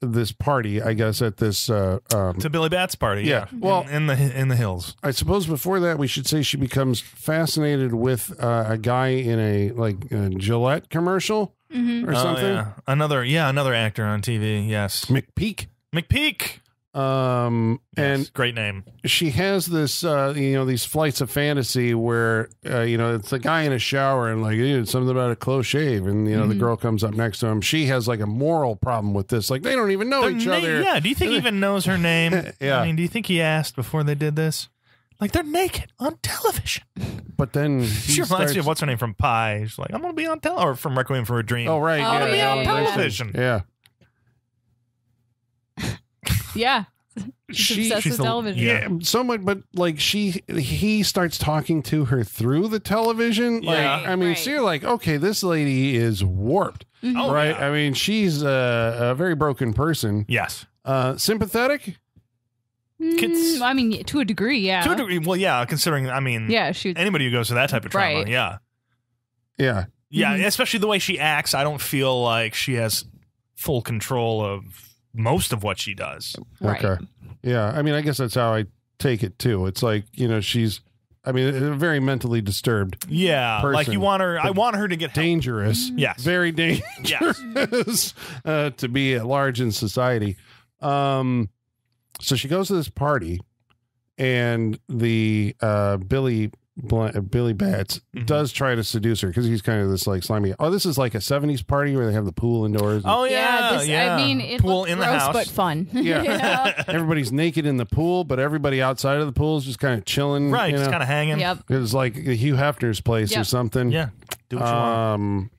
this party, I guess, at this. Uh, um, to Billy Bat's party. Yeah, Yeah, well- in, in the in the hills. I suppose before that, we should say she becomes fascinated with uh, a guy in a like a Gillette commercial Mhm. or Oh, something. yeah. Another yeah, another actor on TV. Yes, McPeak. McPeak. Um, Yes, and great name. she has this uh you know these flights of fantasy where uh, you know it's a guy in a shower and like "Ew, something about a close shave and you know the Mhm. girl comes up next to him she has like a moral problem with this like they don't even know Their each na- other Yeah. Do you think he even knows her name? Yeah. I mean, do you think he asked before they did this? Like they're naked on television. but then he She reminds starts, me of what's her name from Pie. She's like, I'm gonna be on tele or from Requiem for a Dream. oh right Oh, yeah, yeah, yeah, yeah, yeah. television. yeah Yeah. She's She- obsessed she's with the- television. yeah. yeah, so much, but like she, he starts talking to her through the television. Like, Yeah. I mean, Right. so you're like, okay, this lady is warped, Oh, right? yeah. I mean, she's a, a very broken person. Yes. Uh, sympathetic, Kids- Mm, I mean, to a degree, yeah. To a degree, well, yeah. Considering, I mean, Yeah, she. anybody who goes through that type of trauma, Right. yeah, yeah. yeah. Mhm. Especially the way she acts, I don't feel like she has full control of most of what she does. Right. Okay. Yeah. I mean, I guess that's how I take it too. It's like, you know, she's, I mean, a very mentally disturbed, Yeah, Person, like you want her. I want her to get help. dangerous, Yes. very dangerous Yes. uh, to be at large in society. Um, so she goes to this party, and the uh, Billy Bl- Billy Bats Mhm. does try to seduce her because he's kind of this like slimy. Oh, this is like a '70s party where they have the pool indoors. and Oh yeah, this, yeah. I mean, it pool looked in the house. but fun. Yeah. Everybody's naked in the pool, but everybody outside of the pool is just kind of chilling. right, you just kind of hanging. yep. It was like Hugh Hefner's place or something. Yeah, do what you want. Um,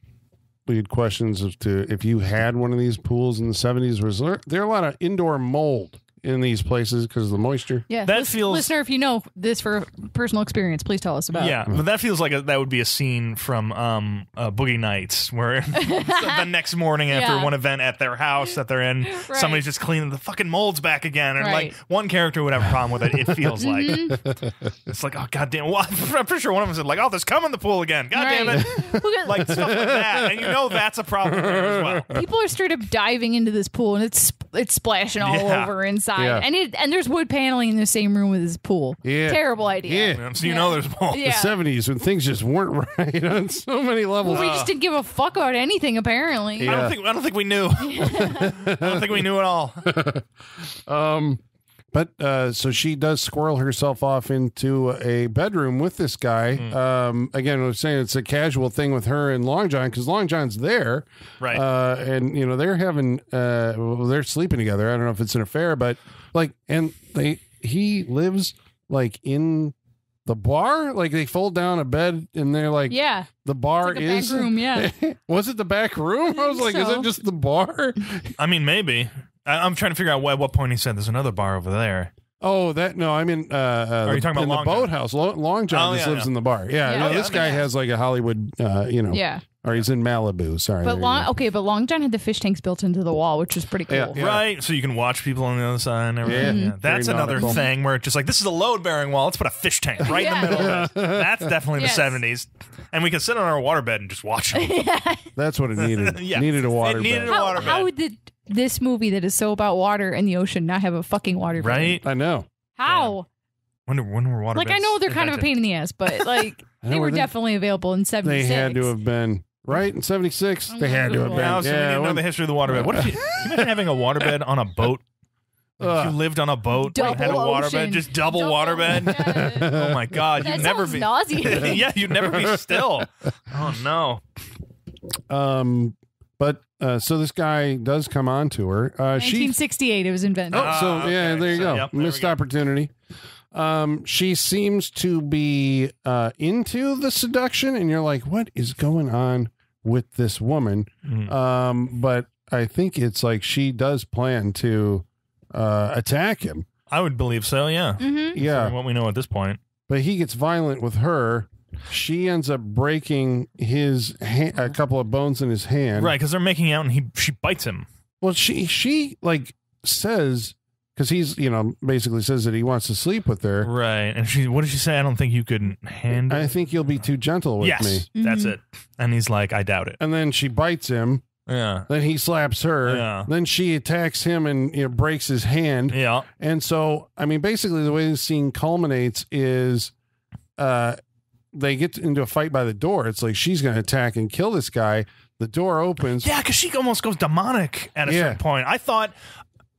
we had questions as to if you had one of these pools in the seventies. Was there, there a lot of indoor mold in these places because of the moisture? Yeah. That lis- feels- Listener, if you know this for personal experience, please tell us about. Yeah, but that feels like a, that would be a scene from um, uh, Boogie Nights, where the next morning after Yeah. one event at their house that they're in, Right. somebody's just cleaning the fucking molds back again, and Right. like one character would have a problem with it. It feels like Mm-hmm. it's like, oh goddamn! Well, I'm pretty sure one of them said like, oh, there's cum in the pool again. God damn Right. it! Like stuff like that, and you know that's a problem there as well. People are straight up diving into this pool and it's it's splashing all Yeah. over inside. Yeah. And it and there's wood paneling in the same room with his pool. Yeah. Terrible idea. Yeah. So you know there's mold. Yeah. The seventies when things just weren't right on so many levels. We just didn't give a fuck about anything apparently. Yeah. I don't think I don't think we knew. I don't think we knew at all. Um, but uh, so she does squirrel herself off into a bedroom with this guy. Hmm. Um, again, I was saying it's a casual thing with her and Long John because Long John's there, Right. uh, and you know they're having uh, well, they're sleeping together. I don't know if it's an affair, but like, and they he lives like in the bar. Like they fold down a bed and they're like, Yeah. the bar It's like a back is room, yeah. was it the back room? I was like, is it just the bar? I mean, maybe. I, I'm trying to figure out why, at what point he said there's another bar over there. Oh, that no, I mean, uh, uh Are you talking about in Long the John? boathouse? Lo- Long John Oh, just yeah, lives yeah. in the bar. Yeah, Yeah. no, Oh, this yeah, guy yeah. has like a Hollywood, uh, you know, Yeah. or he's in Malibu. Sorry, there But you long go. okay, but Long John had the fish tanks built into the wall, which was pretty cool. Yeah, yeah. Right, so you can watch people on the other side. And everything. Yeah. Yeah. That's Very another nautical. thing where it's just like this is a load bearing wall. Let's put a fish tank right Yeah. in the middle of it. That's definitely Yes. the '70s, and we can sit on our waterbed and just watch them. That's what it needed. Yeah. Needed a It water. needed bed. a- How, water how bed. Would the, this movie that is so about water and the ocean not have a fucking water bed? right? I know. How? When when were water Like I know they're kind of a pain in the ass, but like I they know were they- definitely available in They seventy six. had to have been right in '76. They had to have been. Yeah, so we need to know when- the history of the waterbed. What if you, can you imagine having a waterbed on a boat? Like, if you lived on a boat and had a Double waterbed, ocean. just double, Double- waterbed. Yeah. Oh my god, That you'd never sounds be nauseating. yeah, you'd never be still. Oh no. um, but uh, so this guy does come on to her. Uh, she 1968, it was invented. Oh, so Ah, yeah, okay. there you So, go. yep, there we Missed go. opportunity. Um, she seems to be uh, into the seduction, and you're like, what is going on with this woman. Mm. Um, but I think it's like she does plan to uh, attack him. I would believe so. Yeah. Mm-hmm. Yeah, From what we know at this point. but he gets violent with her. She ends up breaking his ha- a couple of bones in his hand. Right, because they're making out and he she bites him. Well, she she like says because he's you know basically says that he wants to sleep with her. Right, and she what did she say? I don't think you could handle. I think you'll be too gentle with yes, me. that's Mhm. it. And he's like, I doubt it. And then she bites him. Yeah, Then he slaps her. Yeah. Then she attacks him and you know, breaks his hand. yeah, And so, I mean, basically, the way the scene culminates is uh, they get into a fight by the door. It's like she's going to attack and kill this guy. The door opens. yeah. Because she almost goes demonic at a Yeah. certain point. I thought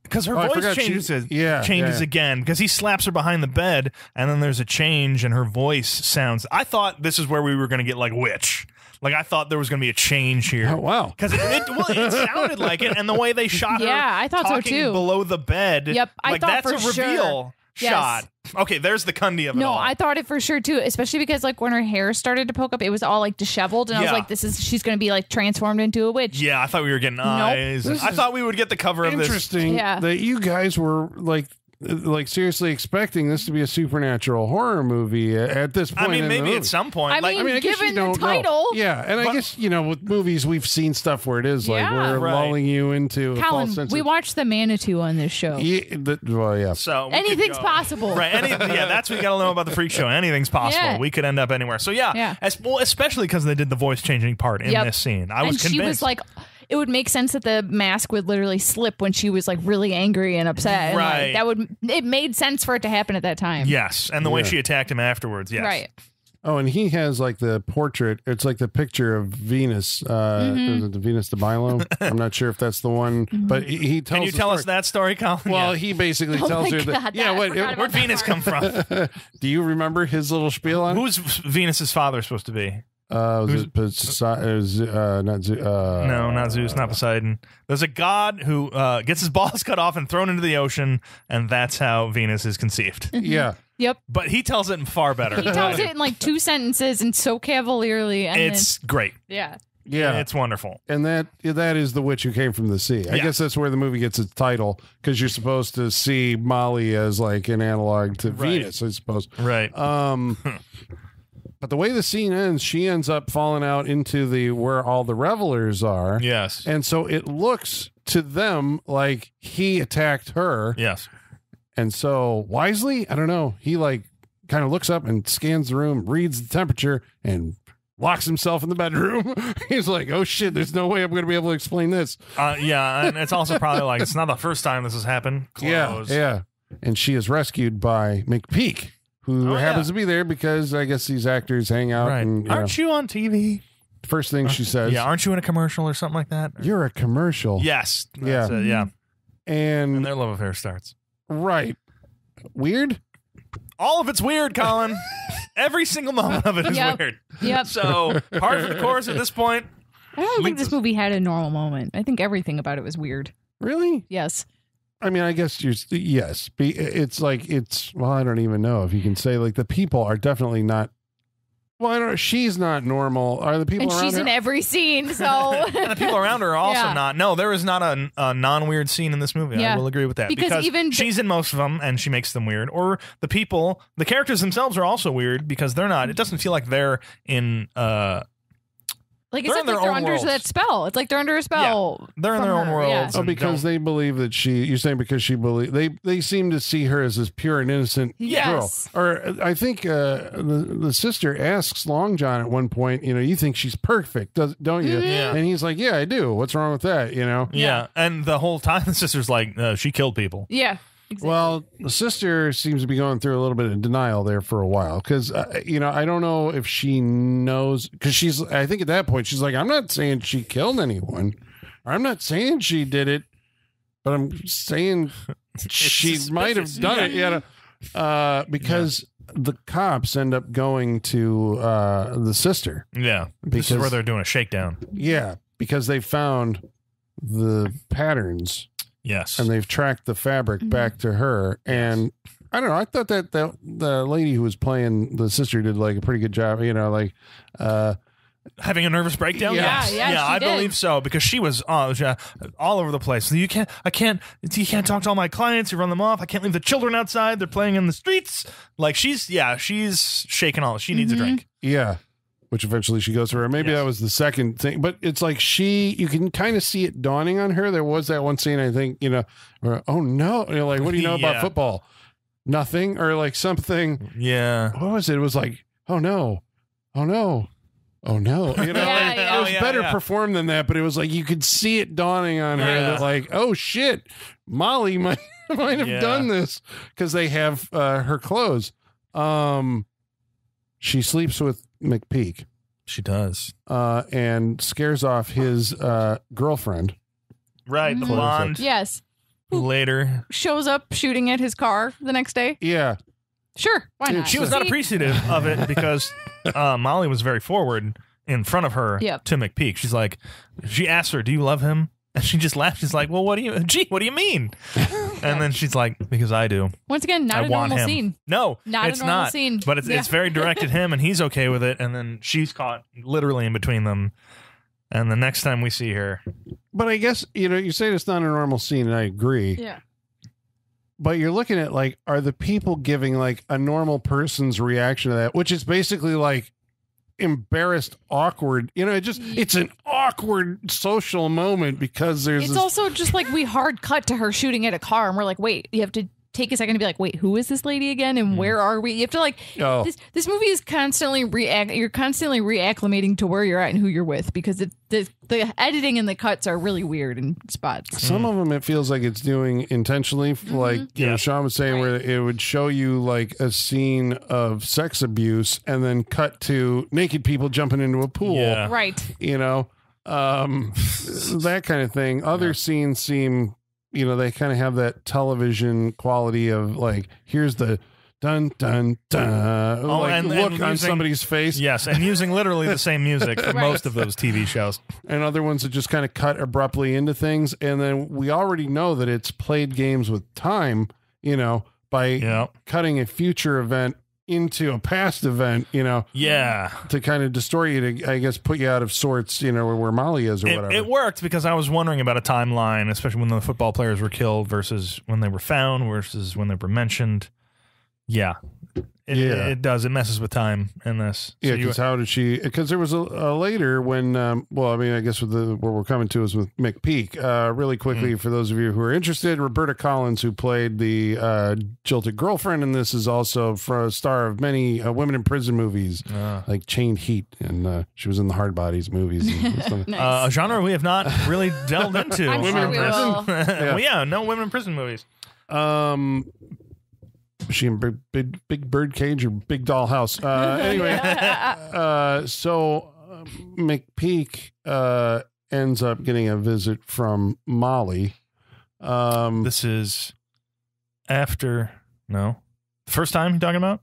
because her Oh, voice forgot she- changes. yeah, changes yeah. again because he slaps her behind the bed, and then there's a change, and her voice sounds. I thought this is where we were going to get like witch. Like I thought there was going to be a change here. Oh, wow. Because it, it, well, it sounded like it, and the way they shot her, Yeah, I thought so, too. Below the bed, Yep, I like thought that's for a sure. reveal Yes. Shot. Okay, there's the Cundey of it No, all. I thought it for sure too, especially because like when her hair started to poke up, it was all like disheveled, and I was Yeah. like, "This is she's going to be like transformed into a witch." yeah, I thought we were getting eyes. This I is thought we would get the cover of this. Interesting Yeah. that you guys were like, like seriously expecting this to be a supernatural horror movie at, at this point. I mean, in the maybe movie. at some point. I like, mean, I mean, I guess you given the don't know. title. Yeah, and I guess you know with movies we've seen stuff where it is like Yeah. we're Right. lulling you into a false Colin, sense we of watched the Manitou on this show. yeah, the, well, yeah. so we Anything's possible. Right. Any, yeah, that's what you got to know about the freak show. Anything's possible. Yeah. We could end up anywhere. So yeah, Yeah. As, well, especially because they did the voice changing part in Yep. this scene. I was and she was like, it would make sense that the mask would literally slip when she was like really angry and upset. And, like, Right. that would it made sense for it to happen at that time. yes, and the way she attacked him afterwards. Yes. Right. Oh, and he has like the portrait. It's like the picture of Venus. Uh, Mm-hmm. the Venus de Milo? I'm not sure if that's the one, but he, he tells. Can you tell story. us that story, Colin? Well, Yeah. he basically Oh tells my her that. God, yeah, that- I what? forgot about Where'd Venus come from? do you remember his little spiel on? Who's Venus's father supposed to be? Uh, was who's- it Poseidon? Uh, not Zeus. Uh, No, not Zeus, not Poseidon. There's a god who uh, gets his balls cut off and thrown into the ocean, and that's how Venus is conceived. Yeah, Yep. But he tells it in far better. He tells it in like two sentences and so cavalierly. And It's great. then, yeah. yeah. It's wonderful. and that that is the witch who came from the sea. I Yeah. guess that's where the movie gets its title because you're supposed to see Molly as like an analog to Right. Venus, I suppose. Right. Um, but the way the scene ends, she ends up falling out into the where all the revelers are, yes. and so it looks to them like he attacked her, yes. and so wisely, I don't know, he like kind of looks up and scans the room, reads the temperature, and locks himself in the bedroom. He's like, "Oh shit, there's no way I'm going to be able to explain this." Uh, yeah, and it's also probably like it's not the first time this has happened. Close. Yeah, yeah. And she is rescued by McPeak, who Oh, happens yeah. to be there because I guess these actors hang out. Right. And you Aren't you on TV? first thing she says, Yeah. Aren't you in a commercial or something like that? "You're a commercial." Yes. Yeah. It, yeah. And and their love affair starts. right, weird. All of it's weird, Colin. Every single moment of it is Yep. weird. Yep. So, par for the course at this point. I don't think this movie had a normal moment. I think everything about it was weird. Really? Yes. I mean, I guess you're yes. It's like it's well, I don't even know if you can say like the people are definitely not. Well, I don't know. She's not normal. Are the people And around she's her? in every scene, so And the people around her are also Yeah. not. No, there is not a, a non weird scene in this movie. I Yeah. will agree with that. Because even the- she's in most of them and she makes them weird. Or the people, the characters themselves are also weird because they're not. It doesn't feel like they're in. uh like They're it's like they're under worlds. that spell. It's like they're under a spell. They're in from their own world. yeah. Oh, because don't- they believe that she. You're saying because she believe they they seem to see her as this pure and innocent Yes. girl. Or I think uh, the the sister asks Long John at one point. You know, you think she's perfect, does, don't you? Mhm. Yeah. And he's like, Yeah, I do. What's wrong with that? You know. Yeah. And the whole time the sister's like, uh, she killed people. Yeah. Exactly. Well, the sister seems to be going through a little bit of denial there for a while because, uh, you know, I don't know if she knows because she's, I think at that point, she's like, I'm not saying she killed anyone. Or I'm not saying she did it, but I'm saying she might have done it. Yeah. Yeah. Uh, because the cops end up going to uh, the sister. Yeah. this is where they're doing a shakedown. Yeah. Because they found the patterns Yes. and they've tracked the fabric Mhm. back to her. And I don't know. I thought that the the lady who was playing the sister did like a pretty good job. You know, like uh, having a nervous breakdown. Yeah. Yes. Yeah, yeah, she I did. believe so because she was uh, yeah, all over the place. You can't, I can't, you can't talk to all my clients. You run them off. I can't leave the children outside. They're playing in the streets. Like she's, yeah, she's shaking all. She needs Mhm. a drink. Yeah. Which eventually she goes for her. Maybe Yes. that was the second thing, but it's like she, you can kind of see it dawning on her. There was that one scene, I think, you know, where, oh no, you're like, what do you know about football? Nothing, or like something. Yeah. What was it? It was like, oh no, oh no, oh no. You know, Yeah, like, yeah. it was Oh, yeah, better yeah. performed than that, but it was like you could see it dawning on her Yeah. that like, oh shit, Molly might might have Yeah. done this because they have uh, her clothes. Um, she sleeps with McPeak She does. uh, and scares off his uh, girlfriend. Right. The blonde Yes. later. Shows up shooting at his car the next day. Yeah, Sure. Why Dude, not? She was not appreciative of it because uh, Molly was very forward in front of her Yep. to McPeak. She's like, she asked her, "Do you love him?" And she just laughed. She's like, "Well, what do you? Gee, what do you mean?" And then she's like, "Because I do. Once again, not I a want normal him." scene. No, Not a it's normal not. scene. But it's Yeah. it's very directed at him, and he's okay with it. And then she's caught literally in between them. And the next time we see her, but I guess you know you say it's not a normal scene, and I agree. Yeah. but you're looking at like are the people giving like a normal person's reaction to that which is basically like embarrassed awkward you know it just it's an awkward social moment because there's It's this, also just like we hard cut to her shooting at a car, and we're like, wait, you have to take a second to be like, wait, who is this lady again, and mm. where are we? You have to like oh this. This movie is constantly react. You're constantly reacclimating to where you're at and who you're with because it, the the editing and the cuts are really weird in spots. some mm. of them it feels like it's doing intentionally f- mm-hmm. like you know sean was saying where it would show you like a scene of sex abuse and then cut to naked people jumping into a pool Yeah. Right. you know um that kind of thing other scenes seem you know they kind of have that television quality of like here's the dun dun dun oh, like and- look and on using- somebody's face yes, and using literally the same music for Right. most of those TV shows. and other ones that just kind of cut abruptly into things and then we already know that it's played games with time you know by Yeah, cutting a future event into a past event you know yeah. to kind of distort you to i guess put you out of sorts you know where, where molly is or It, whatever it worked because I was wondering about a timeline, especially when the football players were killed versus when they were found versus when they were mentioned. Yeah, it, Yeah. it does. It messes with time in this. So Yeah, because how did she? Because there was a, a later when, um, well, I mean, I guess with the where we're coming to is with McPeak. Uh, really quickly, Mm. for those of you who are interested, Roberta Collins, who played the uh, jilted girlfriend in this, is also for a star of many uh, women in prison movies uh, like Chained Heat, and uh, she was in the Hard Bodies movies. And stuff. Nice. uh, a genre we have not really delved into. I'm women sure in we prison? will. well, yeah, no women in prison movies. um, was she in Big, Big Big Bird Cage or Big Doll House? Uh, anyway, uh, so uh, McPeak uh, ends up getting a visit from Molly. Um, This is after no, the first time you talking about,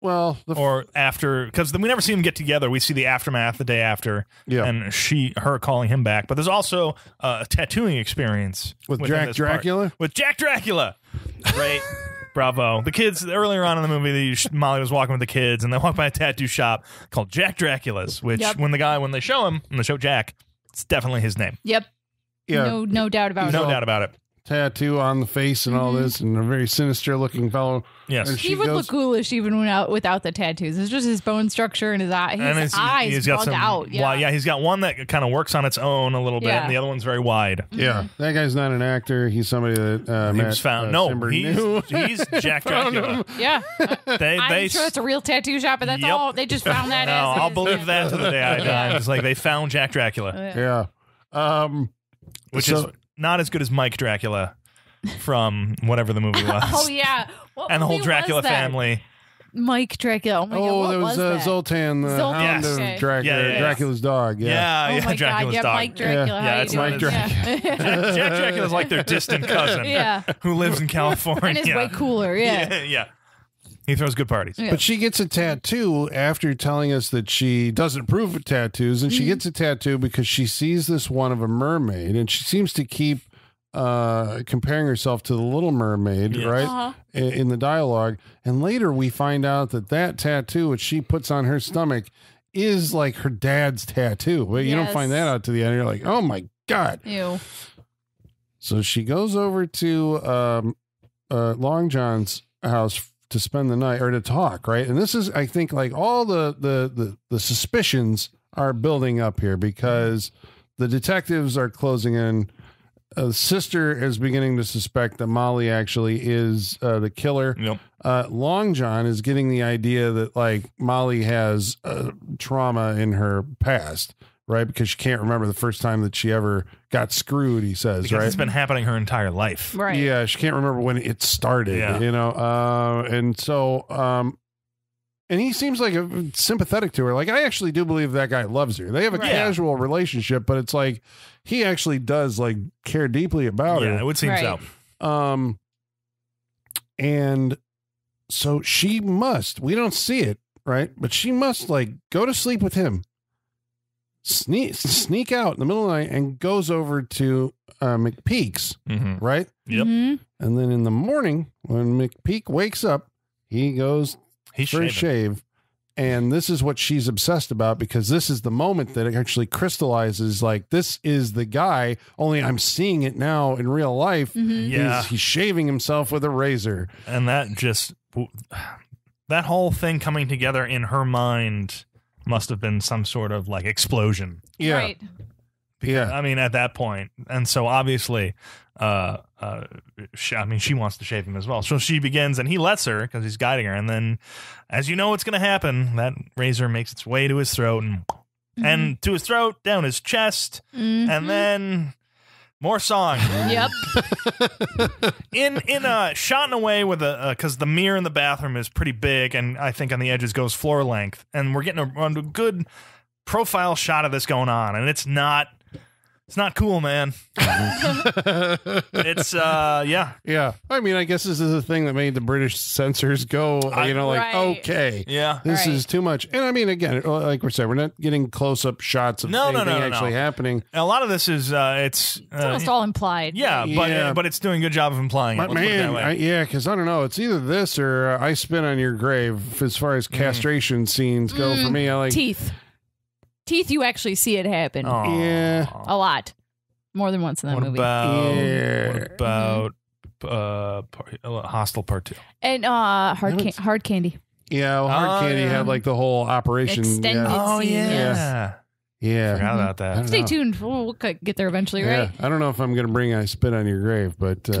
well, the, or after because we never see them get together. We see the aftermath the day after, yeah, and she her calling him back. But there's also uh, a tattooing experience with Jack this part. Dracula. with Jack Dracula. Great. Bravo. The kids earlier on in the movie, the, Molly was walking with the kids, and they walk by a tattoo shop called Jack Dracula's. Which, Yep. when the guy when they show him when they show Jack, it's definitely his name. Yep. Yeah, No, no doubt about No it. No doubt about it. Tattoo on the face and all Mhm. this, and a very sinister looking fellow. Yes. And He she would goes, look ghoulish even without without the tattoos. It's just his bone structure and his eye. His and it's, eyes he's got bug some out. Yeah. Well, yeah, he's got one that kind of works on its own a little bit, Yeah. and the other one's very wide. Yeah, that guy's not an actor. He's somebody that uh, he Matt, was found. uh, no, Cimber he's, knew. he's Jack Found Dracula. him. Yeah. They, I'm they, sure it's a real tattoo shop, but that's Yep. all. They just found that no, as. I'll is. believe that to the day I die. It's like they found Jack Dracula, Yeah. Yeah. Um, which So- is not as good as Mike Dracula from whatever the movie was. Oh yeah. What and the whole Dracula family. Mike Dracula. Oh my god. oh, What there was, was, uh, that? Zoltan, the Zoltan, hound of okay. Dracula, Yeah, yeah, yeah. Dracula's dog. Yeah, Yeah. Oh yeah, my Dracula's god. Yeah, dog. Mike Dracula. Yeah. How Yeah, you it's? Mike Yeah. Jack, Jack Dracula's like their distant cousin yeah. who lives in California. And it's way cooler. Yeah. yeah, yeah. He throws good parties. Yeah. But she gets a tattoo after telling us that she doesn't approve of tattoos, and Mm-hmm. she gets a tattoo because she sees this one of a mermaid, and she seems to keep uh comparing herself to the little mermaid Yes. right Uh-huh. in, in the dialogue and later we find out that that tattoo which she puts on her stomach is like her dad's tattoo. But you don't find that out to the end. You're like, oh my god. Ew. So she goes over to um, uh, Long John's house to spend the night or to talk, right? And this is, I think, like all the the the, the suspicions are building up here because the detectives are closing in. Uh, sister is beginning to suspect that Molly actually is uh, the killer. Yep. Uh, Long John is getting the idea that like Molly has uh, trauma in her past, right? Because she can't remember the first time that she ever got screwed. He says, Because right? it's been happening her entire life. Right. Yeah, she can't remember when it started, Yeah. you know. Uh, and so, um, and he seems like a, sympathetic to her. Like I actually do believe that guy loves her. They have a Right. casual relationship, but it's like he actually does like care deeply about Yeah, her. it would seem Right. so. Um, and so she must. We don't see it, right? But she must like go to sleep with him. Sneak sneak out in the middle of the night and goes over to uh, McPeak's, hmm right? Yep. Mhm. And then in the morning, when McPeak wakes up, he goes He's for a shave. And this is what she's obsessed about because this is the moment that it actually crystallizes like this is the guy, only I'm seeing it now in real life. Mhm. Yeah. He's, he's shaving himself with a razor. and that just that whole thing coming together in her mind must have been some sort of like explosion Yeah. Right. Yeah. i mean at that point and so obviously uh uh she, i mean she wants to shave him as well so she begins and he lets her because he's guiding her and then as you know what's going to happen that razor makes its way to his throat and and to his throat down his chest Mhm. and then more song Yep. in in a shot in a way with a because the mirror in the bathroom is pretty big and I think on the edges goes floor length and we're getting a, a good profile shot of this going on and it's not it's not cool man it's uh yeah yeah. I mean, I guess this is the thing that made the British censors go, I- you know, like, Right. okay. yeah This Right. is too much. And I mean, again, like we said, we're not getting close up shots of No, no, anything no, no, actually no. happening. a lot of this is uh it's, uh, almost all implied. yeah but Yeah. but it's doing a good job of implying it But Let's put it that man, way. I, yeah, because I don't know. It's either this or uh, I spit on your grave as far as Mm. castration scenes go for Mm, me. I like, Teeth. Teeth, you actually see it happen Aw. Yeah. a lot. More than once in that what movie. about Yeah. what about uh part, uh, Hostel part two and uh hard Haven't- can- hard candy. yeah, well, Hard Oh, Candy yeah. had like the whole operation. Extended. Yeah. oh scene, yeah, yes. Yeah. forgot about that Stay know. tuned. We'll, we'll get there eventually, Yeah. right? I don't know if I'm going to bring I spit on your grave, but uh,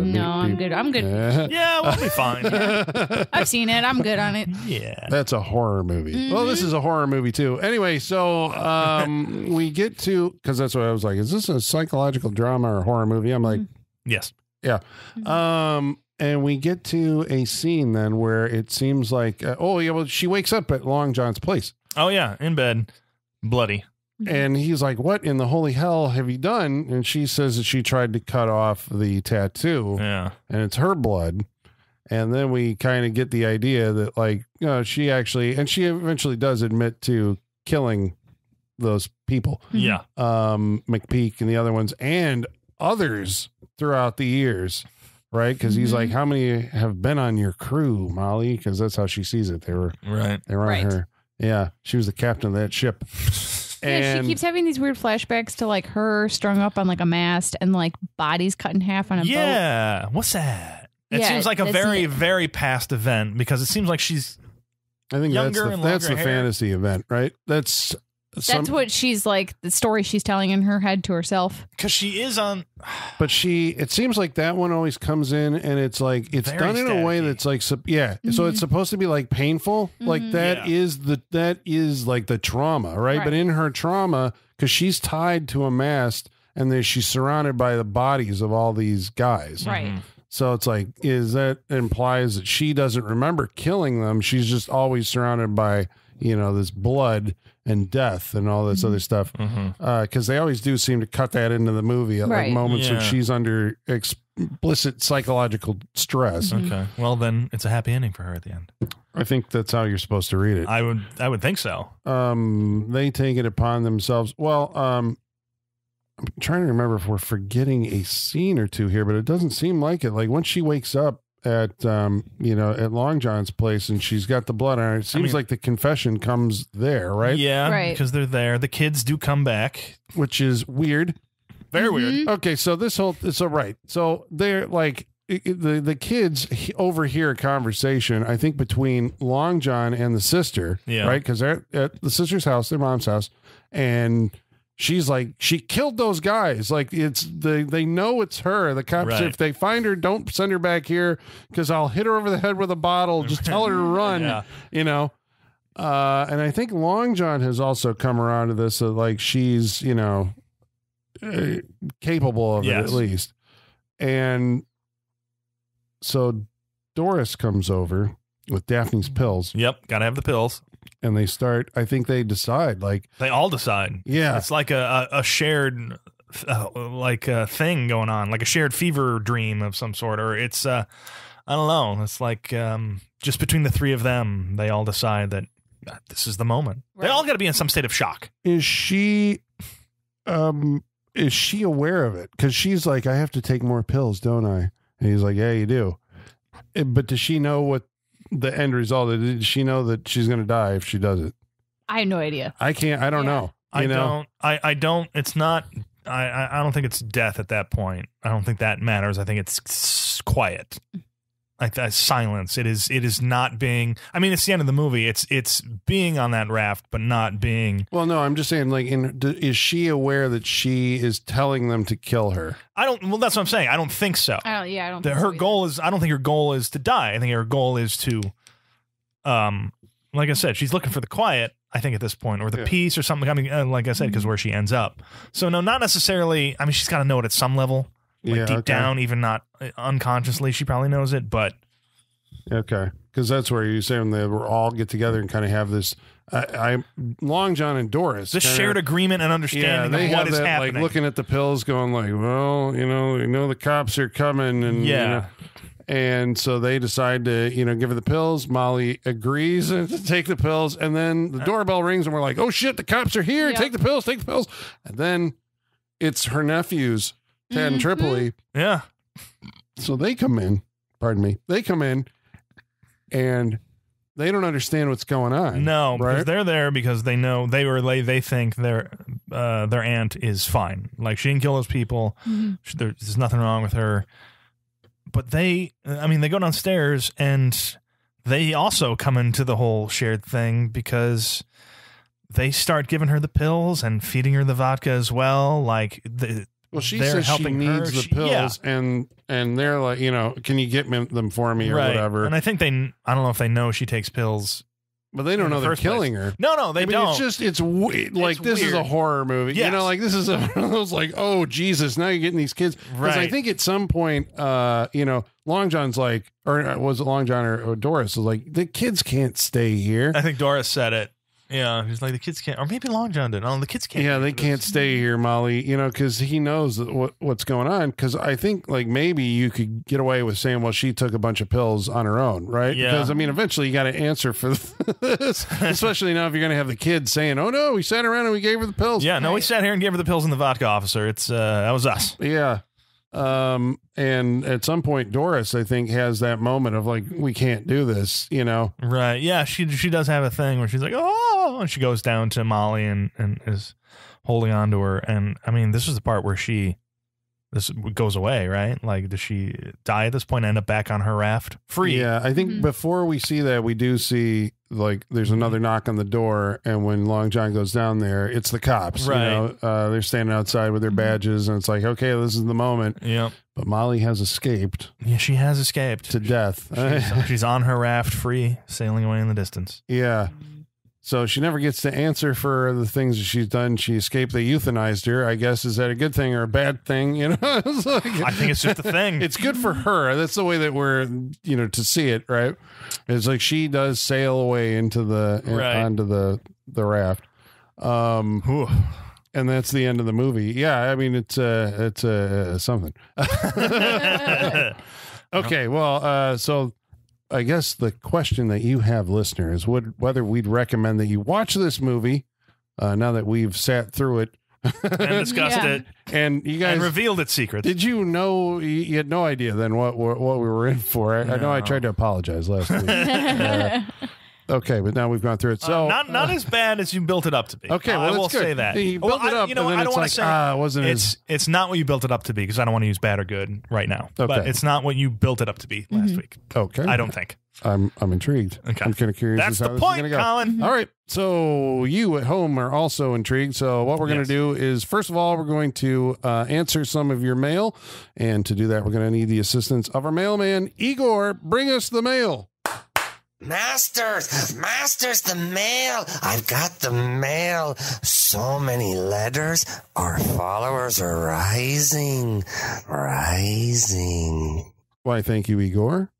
Mm, no, I'm good. I'm good. good. yeah we'll be fine I've seen it. I'm good on it. yeah That's a horror movie. Mm-hmm. Well, this is a horror movie too. Anyway, so um, we get to because that's what I was like. Is this a psychological drama or horror movie? I'm like, yes Yeah. um, and we get to a scene then where it seems like, uh, oh yeah, well she wakes up at Long John's place, Oh yeah, in bed, bloody. and he's like, "What in the holy hell have you done?" And she says that she tried to cut off the tattoo. Yeah, and it's her blood. And then we kind of get the idea that, like, you know, she actually, and she eventually does admit to killing those people, yeah. um, McPeak and the other ones, and others throughout the years, right? Because he's Mhm. like, "How many have been on your crew, Molly?" Because that's how she sees it. They were, Right. they were on Right. her. Yeah, she was the captain of that ship. Yeah, And she keeps having these weird flashbacks to like her strung up on like a mast and like bodies cut in half on a boat. Yeah. What's that? It Yeah, seems like a that's very, it. very past event because it seems like she's I think that's Younger the, and that's the longer hair. fantasy event, right? That's That's what she's like the story she's telling in her head to herself. because she is on. But she, it seems like that one always comes in and it's like, it's Very done in a way staticky. that's like, sup- yeah. So Mhm. it's supposed to be like painful. Like Mhm. that is Yeah. the, that is like the trauma, right? But Right. in her trauma, because she's tied to a mast and then she's surrounded by the bodies of all these guys. Right. Mhm. So it's like, is that implies that she doesn't remember killing them? She's just always surrounded by, you know, this blood and death and all this other stuff Mhm. because they always do seem to cut that into the movie at like Right. moments when she's under explicit psychological stress. Mhm. Okay. Well, then it's a happy ending for her at the end. I think that's how you're supposed to read it. I would. I would think so. Um, they take it upon themselves. Well, um, I'm trying to remember if we're forgetting a scene or two here, but it doesn't seem like it. Like once she wakes up at um, you know at Long John's place, and she's got the blood on her. It seems mean- like the confession comes there, right? Yeah, Right. because they're there. The kids do come back. Which is weird. Very Mhm. weird. Okay, so this whole so right, so they're like i- i- the the kids he- overhear a conversation. I think between Long John and the sister, Yeah. right, because they're at the sister's house, their mom's house, and she's like, she killed those guys. Like it's they they know it's her. The cops, Right. if they find her, don't send her back here because I'll hit her over the head with a bottle. Just tell her to run. Yeah. You know. Uh, and I think Long John has also come around to this. Uh, like she's, you know, uh, capable of it at least. And so Doris comes over with Daphne's pills Yep, gotta have the pills. And they start, I think they decide, like, They all decide. yeah, It's like a a, a shared uh, like a thing going on, like a shared fever dream of some sort, or it's uh, I don't know. It's like um, just between the three of them, they all decide that uh, this is the moment. They all got to be in some state of shock. is she, um, is she aware of it? Because she's like, I have to take more pills, don't I? And he's like, Yeah, you do. Eh, But does she know what the end result Did she know that she's going to die if she does it? I have no idea. I can't, I don't Yeah. know. I know? don't. I I don't. It's not. I I I don't think it's death at that point. I don't think that matters. I think it's quiet. Mm. Like that silence. It is. It is not being. I mean, it's the end of the movie. It's it's being on that raft, but not being. Well, no, I'm just saying, like, in, d- is she aware that she is telling them to kill her? I don't. Well, that's what I'm saying. I don't think so. I don't. Yeah, I don't. The, think so her either. goal is. I don't think her goal is to die. I think her goal is to. Um, like I said, she's looking for the quiet. I think at this point, or the Yeah. peace, or something. I mean, uh, like I said, because where she ends up. So no, not necessarily. I mean, she's got to know it at some level. Like Yeah, deep okay. down, even not uh, unconsciously, she probably knows it. But Okay, because that's where you say when they were all get together and kind of have this. I, I Long John and Doris. this kinda- shared agreement and Yeah, understanding they of what have is that happening. like looking at the pills, going like, well, you know, you know the cops are coming, and you Yeah. know, and so they decide to you know give her the pills. Molly agrees to take the pills, and then the doorbell rings, and we're like, oh shit, the cops are here! Yeah. Take the pills, take the pills, and then it's her nephews, Ted and Mhm. Tripoli. yeah, So they come in, pardon me, they come in and they don't understand what's going on. no, because right? they're there because they know they were they, they think their uh, their aunt is fine. Like she didn't kill those people. Mhm. She- there- There's nothing wrong with her. But they, I mean, they go downstairs and they also come into the whole shared thing because they start giving her the pills and feeding her the vodka as well. Like the, Well, she they're says she helping her. needs the She- yeah. pills, and and they're like, you know, can you get me, them for me or right. whatever? And I think they, I don't know if they know she takes pills. but they don't in know the they're first place. killing her. No, no, they I mean, don't. it's just it's we- like It's this is a weird. horror movie. You Yes. know, like this is a one of like, oh Jesus, now you're getting these kids. Because I Right. think at some point, uh, you know, Long John's like, or uh, was it Long John or, or Doris was like, the kids can't stay here. I think Doris said it. Yeah, he's like the kids can't, or maybe Long John did. Oh, the kids can't. yeah, they can't stay here, Molly. You know, because he knows what what's going on. Because I think like maybe you could get away with saying, well, she took a bunch of pills on her own, right? Yeah. Because I mean, eventually you got to answer for this, especially now if you're going to have the kids saying, "Oh no, we sat around and we gave her the pills." Yeah, no, we sat here and gave her the pills in the vodka officer. It's uh, that was us. Yeah. Um, and at some point, Doris, I think, has that moment of like, we can't do this, you know? Right. Yeah, she she does have a thing where she's like, oh, and she goes down to Molly and and is holding on to her. And I mean, this is the part where she this goes away, right? Like, does she die at this point? End up back on her raft, free? Yeah. I think Mhm. before we see that, we do see like there's another knock on the door. And when Long John goes down there, it's the cops. Right. You know, uh, they're standing outside with their badges, and it's like, okay, this is the moment. Yeah. But Molly has escaped Yeah. She has escaped. to death. She's, she's on her raft, free, sailing away in the distance. yeah. So she never gets to answer for the things that she's done. She escaped. They euthanized her. I guess is that a good thing or a bad thing? You know, like- I think it's just a thing. it's good for her. That's the way that we're, you know, to see it, right? It's like she does sail away into the Right. onto the the raft. Um Whew. and that's the end of the movie. Yeah, I mean it's uh it's uh something. okay, well, uh so I guess the question that you have listeners would whether we'd recommend that you watch this movie uh now that we've sat through it and discussed Yeah. it and you guys and revealed its secrets. Did you know you you had no idea then what what what we were in for? I, I know I tried to apologize last week. Uh, okay, but now we've gone through it. So Uh, not not as bad as you built it up to be. Okay, well, I will good. say that. You Well, built it I- you know, and then I don't it's want like, to say ah, wasn't It's as- it's not what you built it up to be because I don't want to use bad or good right now. Okay. But it's not what you built it up to be last week. okay. I don't think. I'm I'm intrigued. Okay. I'm kind of curious. That's as how the point, go. Colin. All right. So you at home are also intrigued. So what we're going Yes. to do is, first of all, we're going to uh, answer some of your mail, and to do that, we're going to need the assistance of our mailman Igor. Bring us the mail. Masters, masters, the mail. I've got the mail. So many letters. Our followers are rising, rising. Why? Thank you, Igor.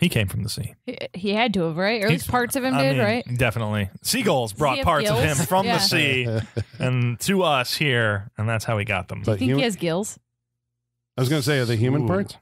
He came from the sea. He, he had to have, right? Or at least parts of him I did, mean, right? Definitely. Seagulls brought have parts of gills? him from Yeah. the sea and to us here, and that's how we got them. But You think hum- he has gills? I was going to say, are the human Ooh. parts?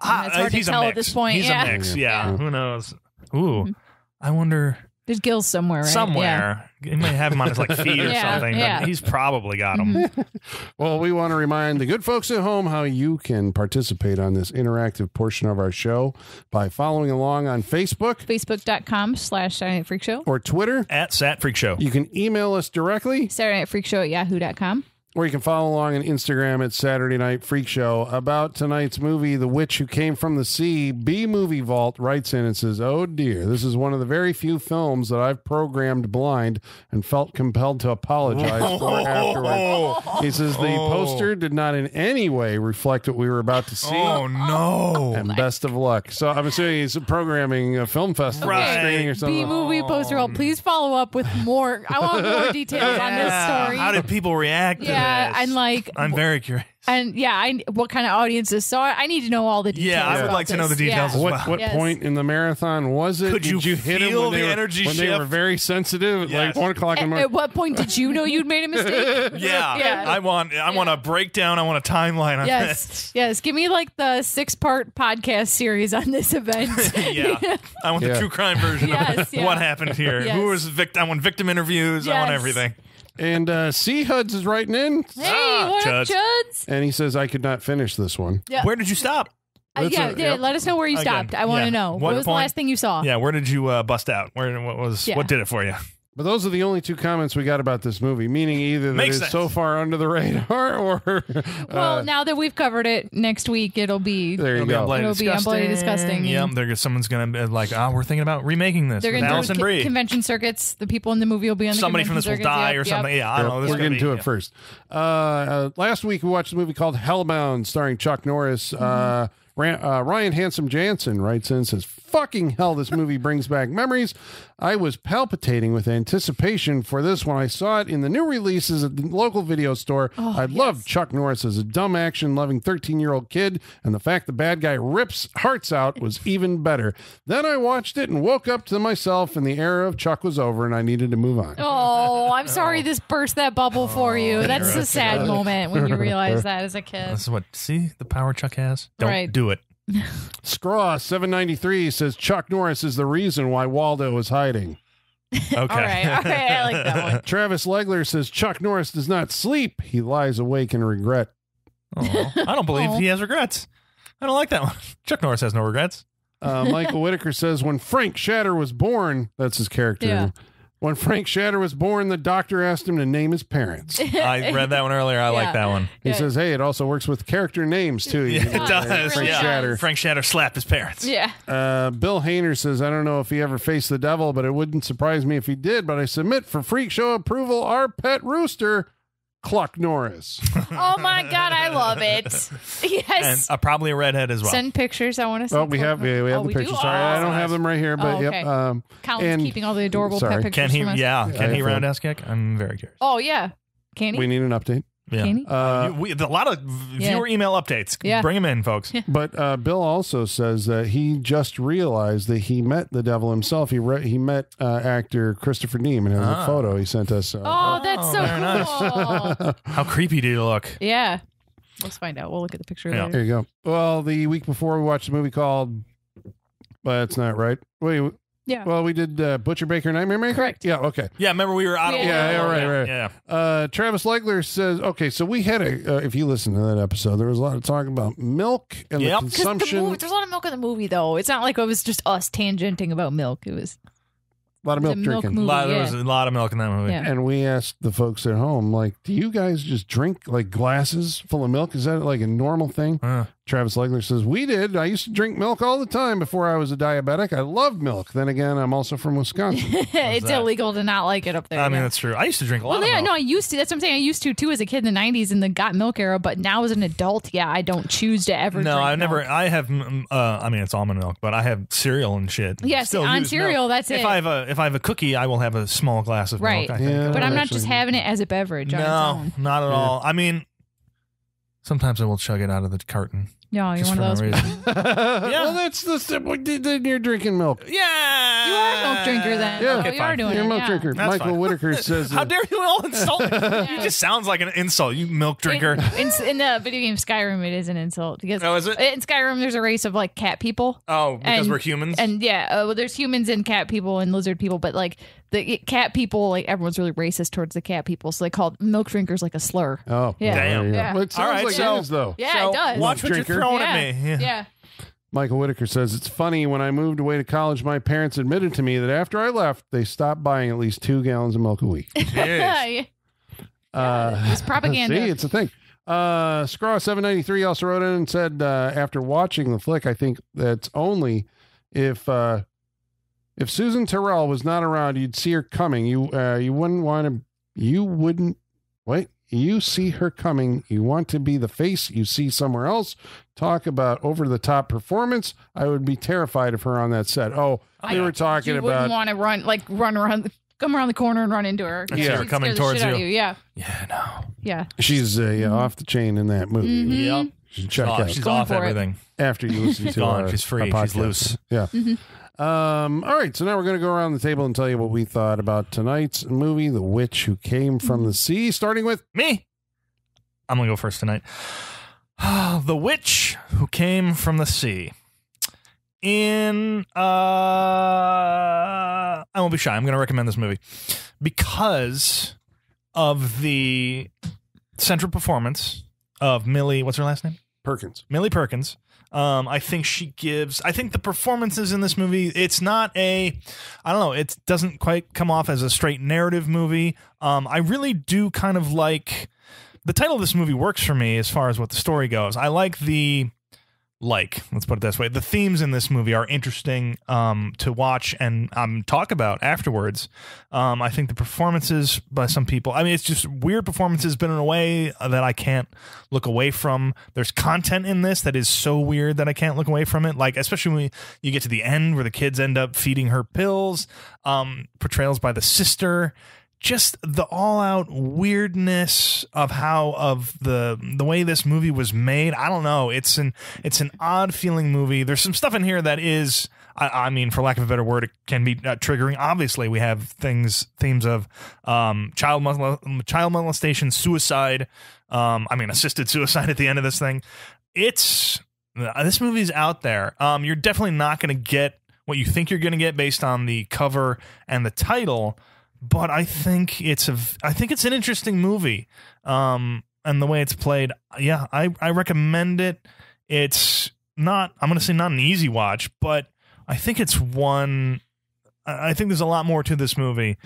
Ah, It's hard to he's a tell at this point, He's yeah. a mix. Yeah. Yeah. Yeah. Who knows? Ooh. I wonder There's gills somewhere, right? Yeah. somewhere. He might have him on his like feet or Yeah, something, yeah. he's probably got them. Well, we want to remind the good folks at home how you can participate on this interactive portion of our show by following along on Facebook Facebook.com slash Saturday Night Freak Show. or Twitter. At Sat Freak Show. You can email us directly, Saturday Night Freak Show at yahoo.com. or you can follow along on Instagram at Saturday Night Freak Show. About tonight's movie, The Witch Who Came from the Sea, B Movie Vault writes in and says, Oh dear, this is one of the very few films that I've programmed blind and felt compelled to apologize for afterward. He says, The Oh. poster did not in any way reflect what we were about to see. Oh no. and best of luck. So I'm assuming he's programming a film festival Right. screening or something. B movie poster. Oh, please follow up with more. I want more details on this story. How did people react to yeah, this? and like, I'm very curious. and yeah, I, what kind of audiences? So I, I need to know all the details. Yeah, I would about like to know the details Yeah. as What well. what Yes. point in the marathon was it? Could Did you you hit him feel when they the were, energy when they were very sensitive at Yes. like one o'clock in the At, at what point did you know you'd made a mistake? Yeah. Yeah. I want I want a breakdown. I want a timeline on yes, yes. Give me like the six-part podcast series on this event. yeah. I want Yeah. the true crime version Yes, of yeah. what happened here. Yes. Who was vict- I want victim interviews. I want everything. And uh, C Huds is writing in, Hey, Ah, what Chuds. up, Chuds? and he says I could not finish this one. Yeah. Where did you stop? Uh, That's yeah, a- yeah, yep. let us know where you Again, stopped. I want to yeah. know. What, What was the point? last thing you saw? Yeah, where did you uh, bust out? Where what was Yeah. what did it for you? But those are the only two comments we got about this movie, meaning either that Makes it's sense. so far under the radar or Well, uh, now that we've covered it, next week it'll be. there you It'll be on go. Bloody It'll be on Bloody Disgusting. Yep, there someone's gonna be like, oh, we're thinking about remaking this. They're going to do Allison con- convention circuits. The people in the movie will be on the Somebody from this convention will die Yep, or yep. something. Yeah, I don't know. This We're is gonna getting to it yeah. first. Uh, uh, last week we watched a movie called Hellbound, starring Chuck Norris. Mm-hmm. Uh, uh, Ryan Handsome Jansen writes in and says, "Fucking hell, this movie brings back memories. I was palpitating with anticipation for this when I saw it in the new releases at the local video store. Oh, I loved Chuck Norris as a dumb action-loving 13-year-old kid, and the fact the bad guy rips hearts out was even better. Then I watched it and woke up to myself, and the era of Chuck was over, and I needed to move on." Oh, I'm sorry oh. this burst that bubble for you. Oh, That's you're a sad moment when you realize that as a kid. This is what see the power Chuck has. Don't Right. do it. Scraw 793 says Chuck Norris is the reason why Waldo is hiding. Okay. All right, all right, I like that one. Travis Legler says Chuck Norris does not sleep. He lies awake in regret. Aw. I don't believe he has regrets. I don't like that one. Chuck Norris has no regrets. Uh, Michael Whitaker says when Frank Shatter was born, that's his character. Yeah. When Frank Shatter was born, the doctor asked him to name his parents. I read that one earlier. I Yeah. like that one. He Good. says, "Hey, it also works with character names too." You Yeah, can it do does. Frank yeah. Shatter. Frank Shatter slapped his parents. Yeah. Uh, Bill Hayner says, "I don't know if he ever faced the devil, but it wouldn't surprise me if he did. But I submit for freak show approval our pet rooster, Cluck Norris." Oh my God, I love it. And Yes. uh, probably a redhead as well. Send pictures. I want to see. Oh, we have we, we have Oh, the we do? picture. Sorry, I Oh, don't nice. have them right here, but Oh, yep. Um, Colin's and keeping all the adorable sorry. pet pictures Can he? from us. Yeah. Can he I round feel- ass kick? I'm very curious. Oh yeah. Can he? we need an update. Yeah. Can he? Uh, we, a lot of Yeah. viewer email updates. Yeah. Bring them in, folks. But uh, Bill also says that he just realized that he met the devil himself. He re- he met uh, actor Christopher Neiman. It was Ah. a photo he sent us. Uh, Oh, that's Oh, so very nice. cool. How creepy do you look? yeah. Let's find out. We'll look at the picture Yeah. There you go. Well, the week before we watched a movie called. Well, that's not right. Wait, Yeah. Well, we did uh, Butcher Baker Nightmare Maker. Correct. Yeah. Okay. Yeah, remember we were out of Yeah, order. yeah, right, right. Yeah. Uh, Travis Legler says, okay, so we had a, uh, if you listen to that episode, there was a lot of talk about milk and Yep. the 'Cause Because the consumption. movie, there's a lot of milk in the movie, though. It's not like it was just us tangenting about milk. It was a lot of the milk milk drinking. A movie. lot, there yeah. was a lot of milk in that movie. Yeah. And we asked the folks at home, like, do you guys just drink like glasses full of milk? Is that like a normal thing? Uh, Travis Legler says, We did. I used to drink milk all the time before I was a diabetic. I love milk. Then again, I'm also from Wisconsin. it's that? illegal to not like it up there. I mean, that's true. I used to drink a lot Well, of yeah, milk. no, I used to. That's what I'm saying. I used to too as a kid in the '90s in the got milk era. But now as an adult, yeah, I don't choose to ever. No, drink I've never. milk. I have. mm, Uh, I mean, it's almond milk, but I have cereal and shit. Yes, Still on cereal, milk. that's if it. I have a if I have a cookie, I will have a small glass of Right. milk. I think. Yeah. But I'm not Actually- just having it as a beverage on its No, own. not at Yeah. all. I mean, sometimes I will chug it out of the carton. No, you're Just one of for those. no people. Well, that's the step. Then you're drinking milk. Yeah, You are a milk drinker then. Yeah. Oh, Okay, you are fine. doing You're a milk yeah. drinker. That's Michael fine. Whitaker says, How uh, dare you all insult me? You just sounds like an insult. You milk drinker. In, in, in the video game Skyrim, it is an insult because Oh, is it? in Skyrim there's a race of like cat people. oh, because and- we're humans. And yeah, uh, well, there's humans and cat people and lizard people, but like the cat people, like everyone's really racist towards the cat people, so they called milk drinkers like a slur. Oh, Yeah. well, there. Yeah. Well, it sounds All right, like so- it is, though. Yeah, So it does. Watch what Drinker. you're throwing yeah. at me. Yeah. yeah. Michael Whitaker says it's funny when I moved away to college, my parents admitted to me that after I left, they stopped buying at least two gallons of milk a week. Jeez. Yeah. Uh, it's propaganda. See, it's a thing. Uh, Scraw seven ninety three also wrote in and said uh, after watching the flick, I think that's only if uh, if Susan Tyrrell was not around, you'd see her coming. You uh, you wouldn't want to. You wouldn't. Wait. You see her coming. You want to be the face you see somewhere else. Talk about over the top performance. I would be terrified of her on that set. Oh, we yeah. were talking you about wouldn't want to run like run around, come around the corner and run into her. I see She'd coming towards shit out of you. Yeah, Yeah, no. yeah. she's uh, yeah, off the chain in that movie. Mhm. Yep. You should check Oh, out. she's off for it. everything. after you listen to gone. our, She's free. our She's podcast. loose. Yeah. Mm-hmm. Um, all right. So now we're going to go around the table and tell you what we thought about tonight's movie, The Witch Who Came from the Sea, starting with Me. I'm gonna go first tonight. the witch who came from the sea. In uh, I won't be shy. I'm gonna recommend this movie because of the central performance of Millie. What's her last name? Perkins. Millie Perkins. Um, I think she gives. I think the performances in this movie. It's not a. I don't know. It doesn't quite come off as a straight narrative movie. Um, I really do kind of like the title of this movie works for me as far as what the story goes. I like the like let's put it this way the themes in this movie are interesting um, to watch and um, talk about afterwards. Um, i think the performances by some people i mean it's just weird performances but in a way that i can't look away from. There's content in this that is so weird that i can't look away from it. Like especially when you get to the end where the kids end up feeding her pills um, portrayals by the sister just the all out weirdness of how of the the way this movie was made. I don't know. It's an it's an odd feeling movie. There's some stuff in here that is I, I mean, for lack of a better word, it can be uh, triggering. Obviously, we have things themes of um, child mol- child molestation, suicide. Um, I mean, assisted suicide at the end of this thing. It's uh, this movie's out there. Um, you're definitely not going to get what you think you're going to get based on the cover and the title but I think it's a I think it's an interesting movie. Um and the way it's played, yeah, I I recommend it. It's not I'm going to say not an easy watch, but I think it's one I think there's a lot more to this movie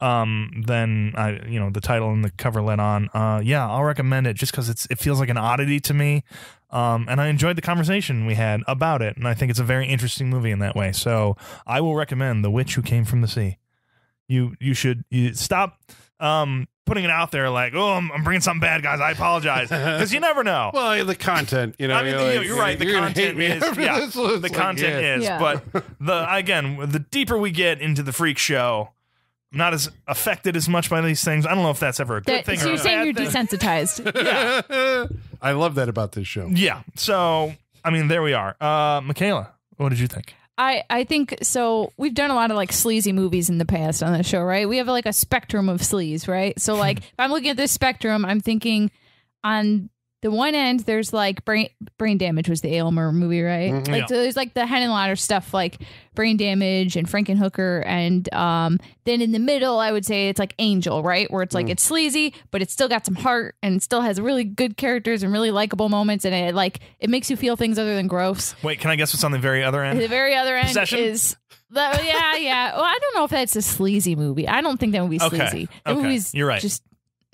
um than I you know the title and the cover let on. Uh yeah, I'll recommend it just cuz it's it feels like an oddity to me. Um, and I enjoyed the conversation we had about it, and I think it's a very interesting movie in that way. So I will recommend The Witch Who Came from the Sea you you should you stop um putting it out there like oh I'm, I'm bringing something bad guys I apologize because you never know. Well, the content, you know. I mean, you're, you like, you're right. The you're content is yeah. this. So The like, content yeah. is, Yeah. but the again, the deeper we get into the freak show, I'm not as affected as much by these things. I don't know if that's ever a good That, thing so or you're a saying you're thing. desensitized. I love that about this show. Yeah. So I mean, there we are. Uh, Michaela, what did you think? I, I think so. We've done a lot of like sleazy movies in the past on the show, right? We have like a spectrum of sleaze, right? So like if I'm looking at this spectrum, I'm thinking on the one end there's like brain brain damage was the Aylmer movie, right? Mhm. Like Yeah. so there's like the Henenlotter stuff like brain damage and Frankenhooker and um then in the middle I would say it's like Angel, right? Where it's like it's sleazy, but it's still got some heart and still has really good characters and really likable moments and it like it makes you feel things other than gross. Wait, can I guess what's on the very other end? The very other end Possession? is the, yeah, yeah. Well, I don't know if that's a sleazy movie. I don't think that would be sleazy. The okay. movie's You're right. Just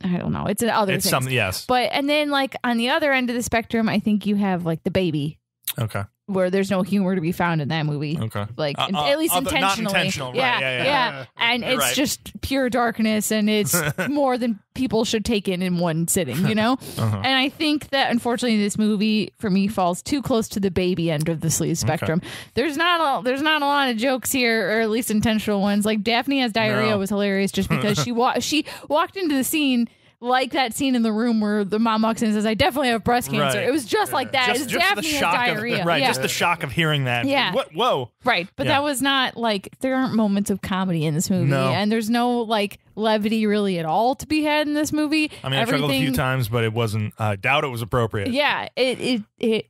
I don't know. It's an other It's things. something. Yes. But and then like on the other end of the spectrum, I think you have like the baby, Okay. Where there's no humor to be found in that movie. Okay. Like Uh, in- uh, at least other- not intentionally. intentional, right, Yeah, yeah, yeah. And You're it's right. just pure darkness, and it's more than people should take in in one sitting. You know. Uh-huh. And I think that unfortunately this movie for me falls too close to the baby end of the sleaze spectrum. There's not a there's not a lot of jokes here, or at least intentional ones. Like Daphne has diarrhea No. was hilarious just because she wa- she walked into the scene. Like that scene in the room where the mom walks in and says, "I definitely have breast cancer." Right. It was just like that. Just, It's just the Daphne shock diarrhea. of right, yeah. just the shock of hearing that. Yeah. What? Whoa. Right, but Yeah. that was not like there aren't moments of comedy in this movie, No. and there's no like levity really at all to be had in this movie. I mean, I struggled a few times, but it wasn't. I doubt it was appropriate. Yeah, it it it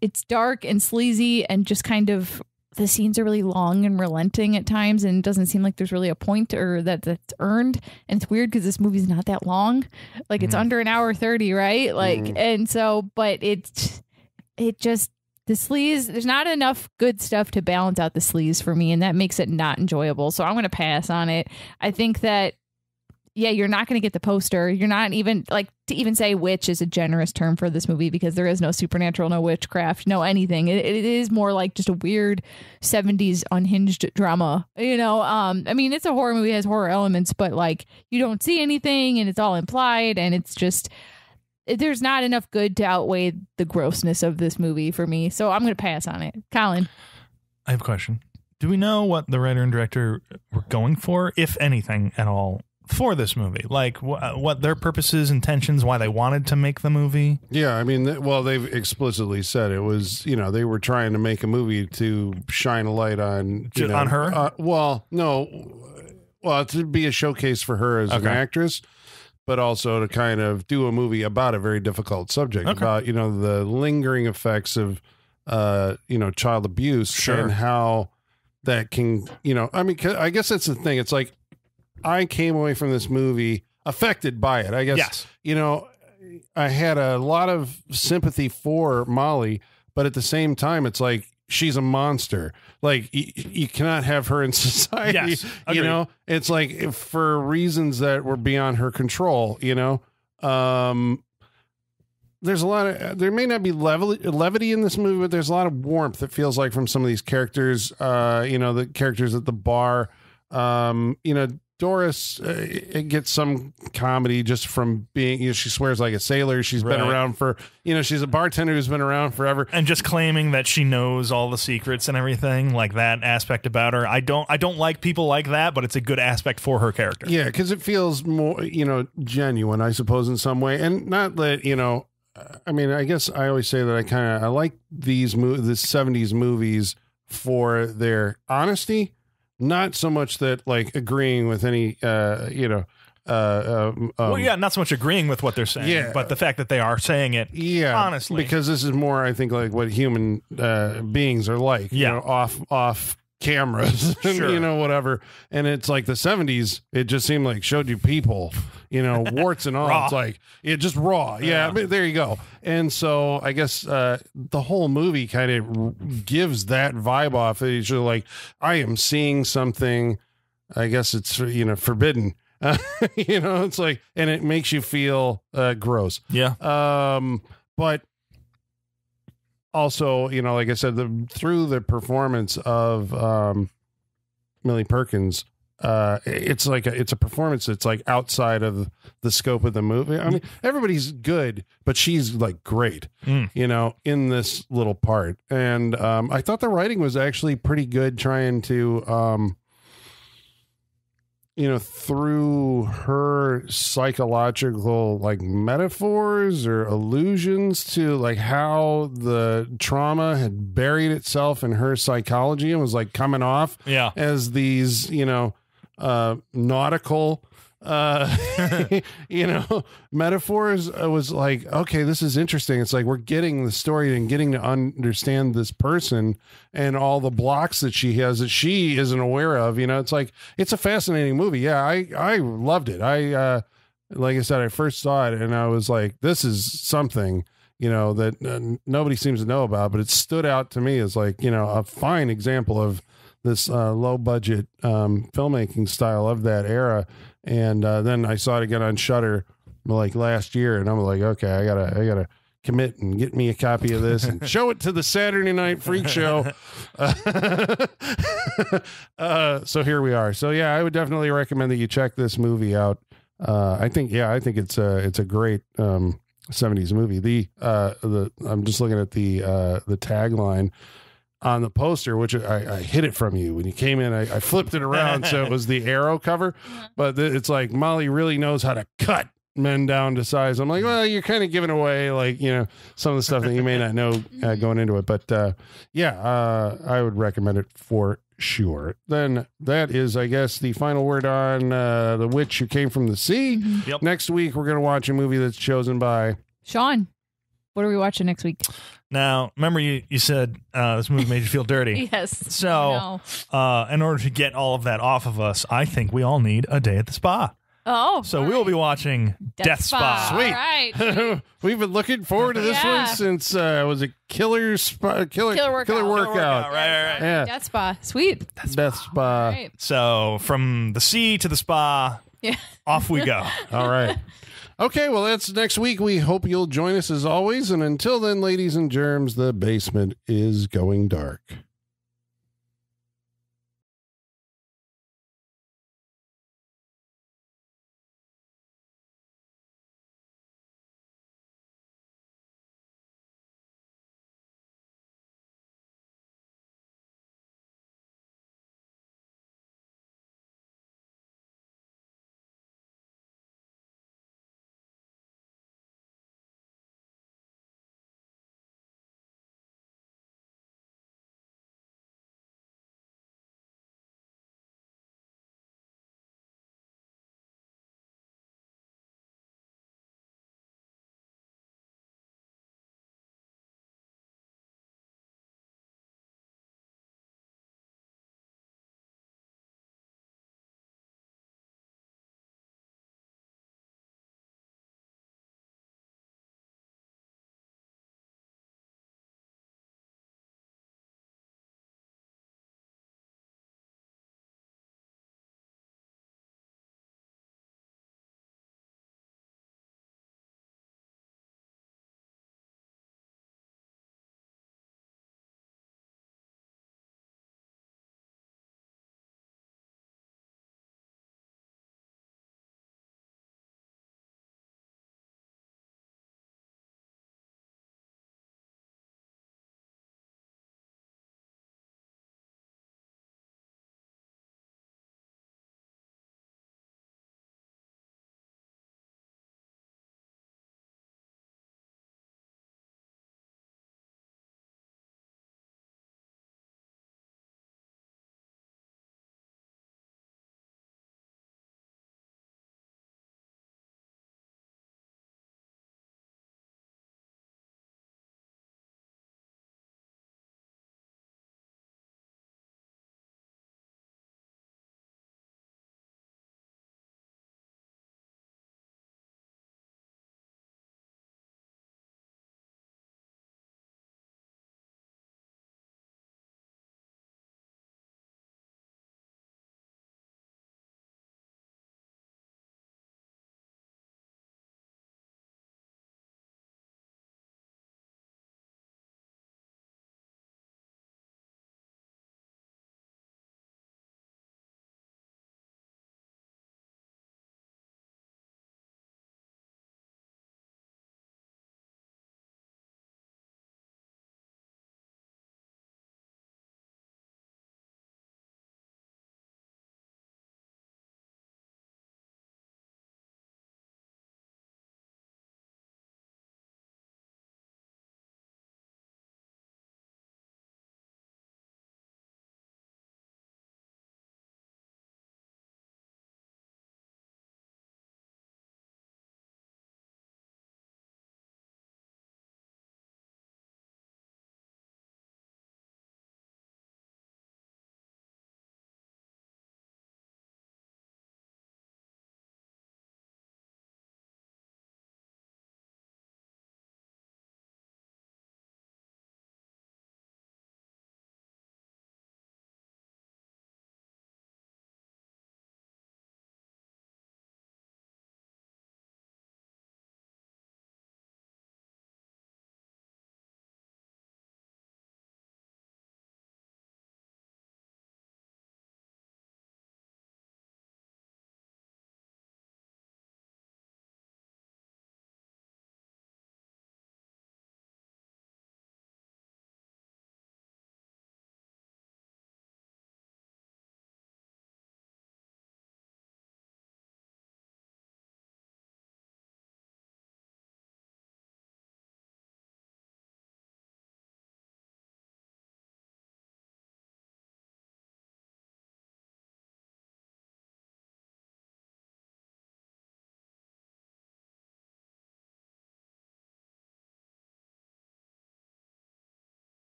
it's dark and sleazy and just kind of the scenes are really long and relenting at times and it doesn't seem like there's really a point or that that's earned and it's weird because this movie's not that long like it's Mhm. under an hour 30 right like Mhm. and so but it's it just the sleaze there's not enough good stuff to balance out the sleaze for me and that makes it not enjoyable so i'm going to pass on it i think that yeah, you're not going to get the poster. You're not even like to even say witch is a generous term for this movie because there is no supernatural, no witchcraft, no anything. It, it is more like just a weird 70s unhinged drama. You know, um, I mean, it's a horror movie, has horror elements, but like you don't see anything and it's all implied and it's just there's not enough good to outweigh the grossness of this movie for me. So I'm going to pass on it. Colin. I have a question. Do we know what the writer and director were going for, if anything at all, for this movie? Like wh- what their purposes, intentions, why they wanted to make the movie? Yeah, I mean, th- well, they've explicitly said it was, you know, they were trying to make a movie to shine a light on, you know, on her? Uh, well, no, well, to be a showcase for her as an actress, but also to kind of do a movie about a very difficult subject Okay. about, you know, the lingering effects of, uh, you know, child abuse Sure. and how that can, you know, I mean I guess that's the thing. It's like I came away from this movie affected by it. I guess Yes. you know, I had a lot of sympathy for Molly, but at the same time, it's like she's a monster. Like y- you cannot have her in society. Yes, you know, it's like if- for reasons that were beyond her control. You know, um, there's a lot of there may not be level, levity in this movie, but there's a lot of warmth. It feels like from some of these characters. Uh, you know, the characters at the bar. Um, you know, Doris uh, gets some comedy just from being. You know, she swears like a sailor. She's been around for. You know, she's a bartender who's been around forever. And just claiming that she knows all the secrets and everything, like that aspect about her. I don't I don't like people like that, but it's a good aspect for her character. Yeah, because it feels more, you know, genuine, I suppose, in some way, and not that you know. I mean, I guess I always say that I kind of I like these mo- the '70s movies for their honesty, not so much that like agreeing with any, uh, you know, uh, um, well, um, yeah, not so much agreeing with what they're saying, Yeah. but the fact that they are saying it. yeah, honestly. because this is more, I think, like what human uh, beings are like. you Yeah. know, off off cameras, Sure. you know, whatever. And it's like the '70s. It just seemed like showed you people, you know, warts and all. It's like it just raw. Yeah, Yeah. but there you go. And so I guess uh, the whole movie kind of gives that vibe off. It's just like I am seeing something. I guess it's you know forbidden. you know, it's like, and it makes you feel uh, gross. Yeah. Um, but also, you know, like I said, the through the performance of um, Millie Perkins, uh, it's like a, it's a performance that's like outside of the scope of the movie. I mean, everybody's good, but she's like great, Mm. you know, in this little part. And um, I thought the writing was actually pretty good, trying to. Um, you know through her psychological like metaphors or allusions to like how the trauma had buried itself in her psychology and was like coming off Yeah. as these you know uh nautical uh, you know, metaphors uh, was like, okay, this is interesting. It's like we're getting the story and getting to understand this person and all the blocks that she has that she isn't aware of. You know, it's like it's a fascinating movie. Yeah, I I loved it. I uh, like I said, I first saw it and I was like, this is something you know that uh, nobody seems to know about, but it stood out to me as like you know a fine example of this uh, low budget um, filmmaking style of that era. And uh, then I saw it again on Shudder like last year, and I'm like, okay, I gotta, I gotta commit and get me a copy of this and show it to the Saturday Night Freak Show. uh, so here we are. So yeah, I would definitely recommend that you check this movie out. Uh, I think, yeah, I think it's a, it's a great um, 70s movie. The, uh, the, I'm just looking at the, uh, the tagline on the poster, which I, I hid it from you when you came in. I, I flipped it around so it was the arrow cover, but th- it's like Molly really knows how to cut men down to size. I'm like, well, you're kind of giving away like you know some of the stuff that you may not know uh, going into it, but uh, yeah, uh, I would recommend it for sure. Then that is, I guess, the final word on uh, the witch who came from the sea. Yep. Next week, we're gonna watch a movie that's chosen by. Sean, what are we watching next week? Now, remember you you said uh, this movie made you feel dirty. Yes. So, uh, in order to get all of that off of us, I think we all need a day at the spa. Oh. So we will be watching Death, Spa. Sweet. All right. We've been looking forward to this Yeah. one since uh, was it Killer Spa, Killer Killer Workout. Killer Killer Workout. Right, right, right. Yeah, Death Spa. Sweet. Death Spa. All right. So from the sea to the spa, Yeah. off we go. All right. Okay, well, that's next week. We hope you'll join us as always. And until then, ladies and germs, the basement is going dark.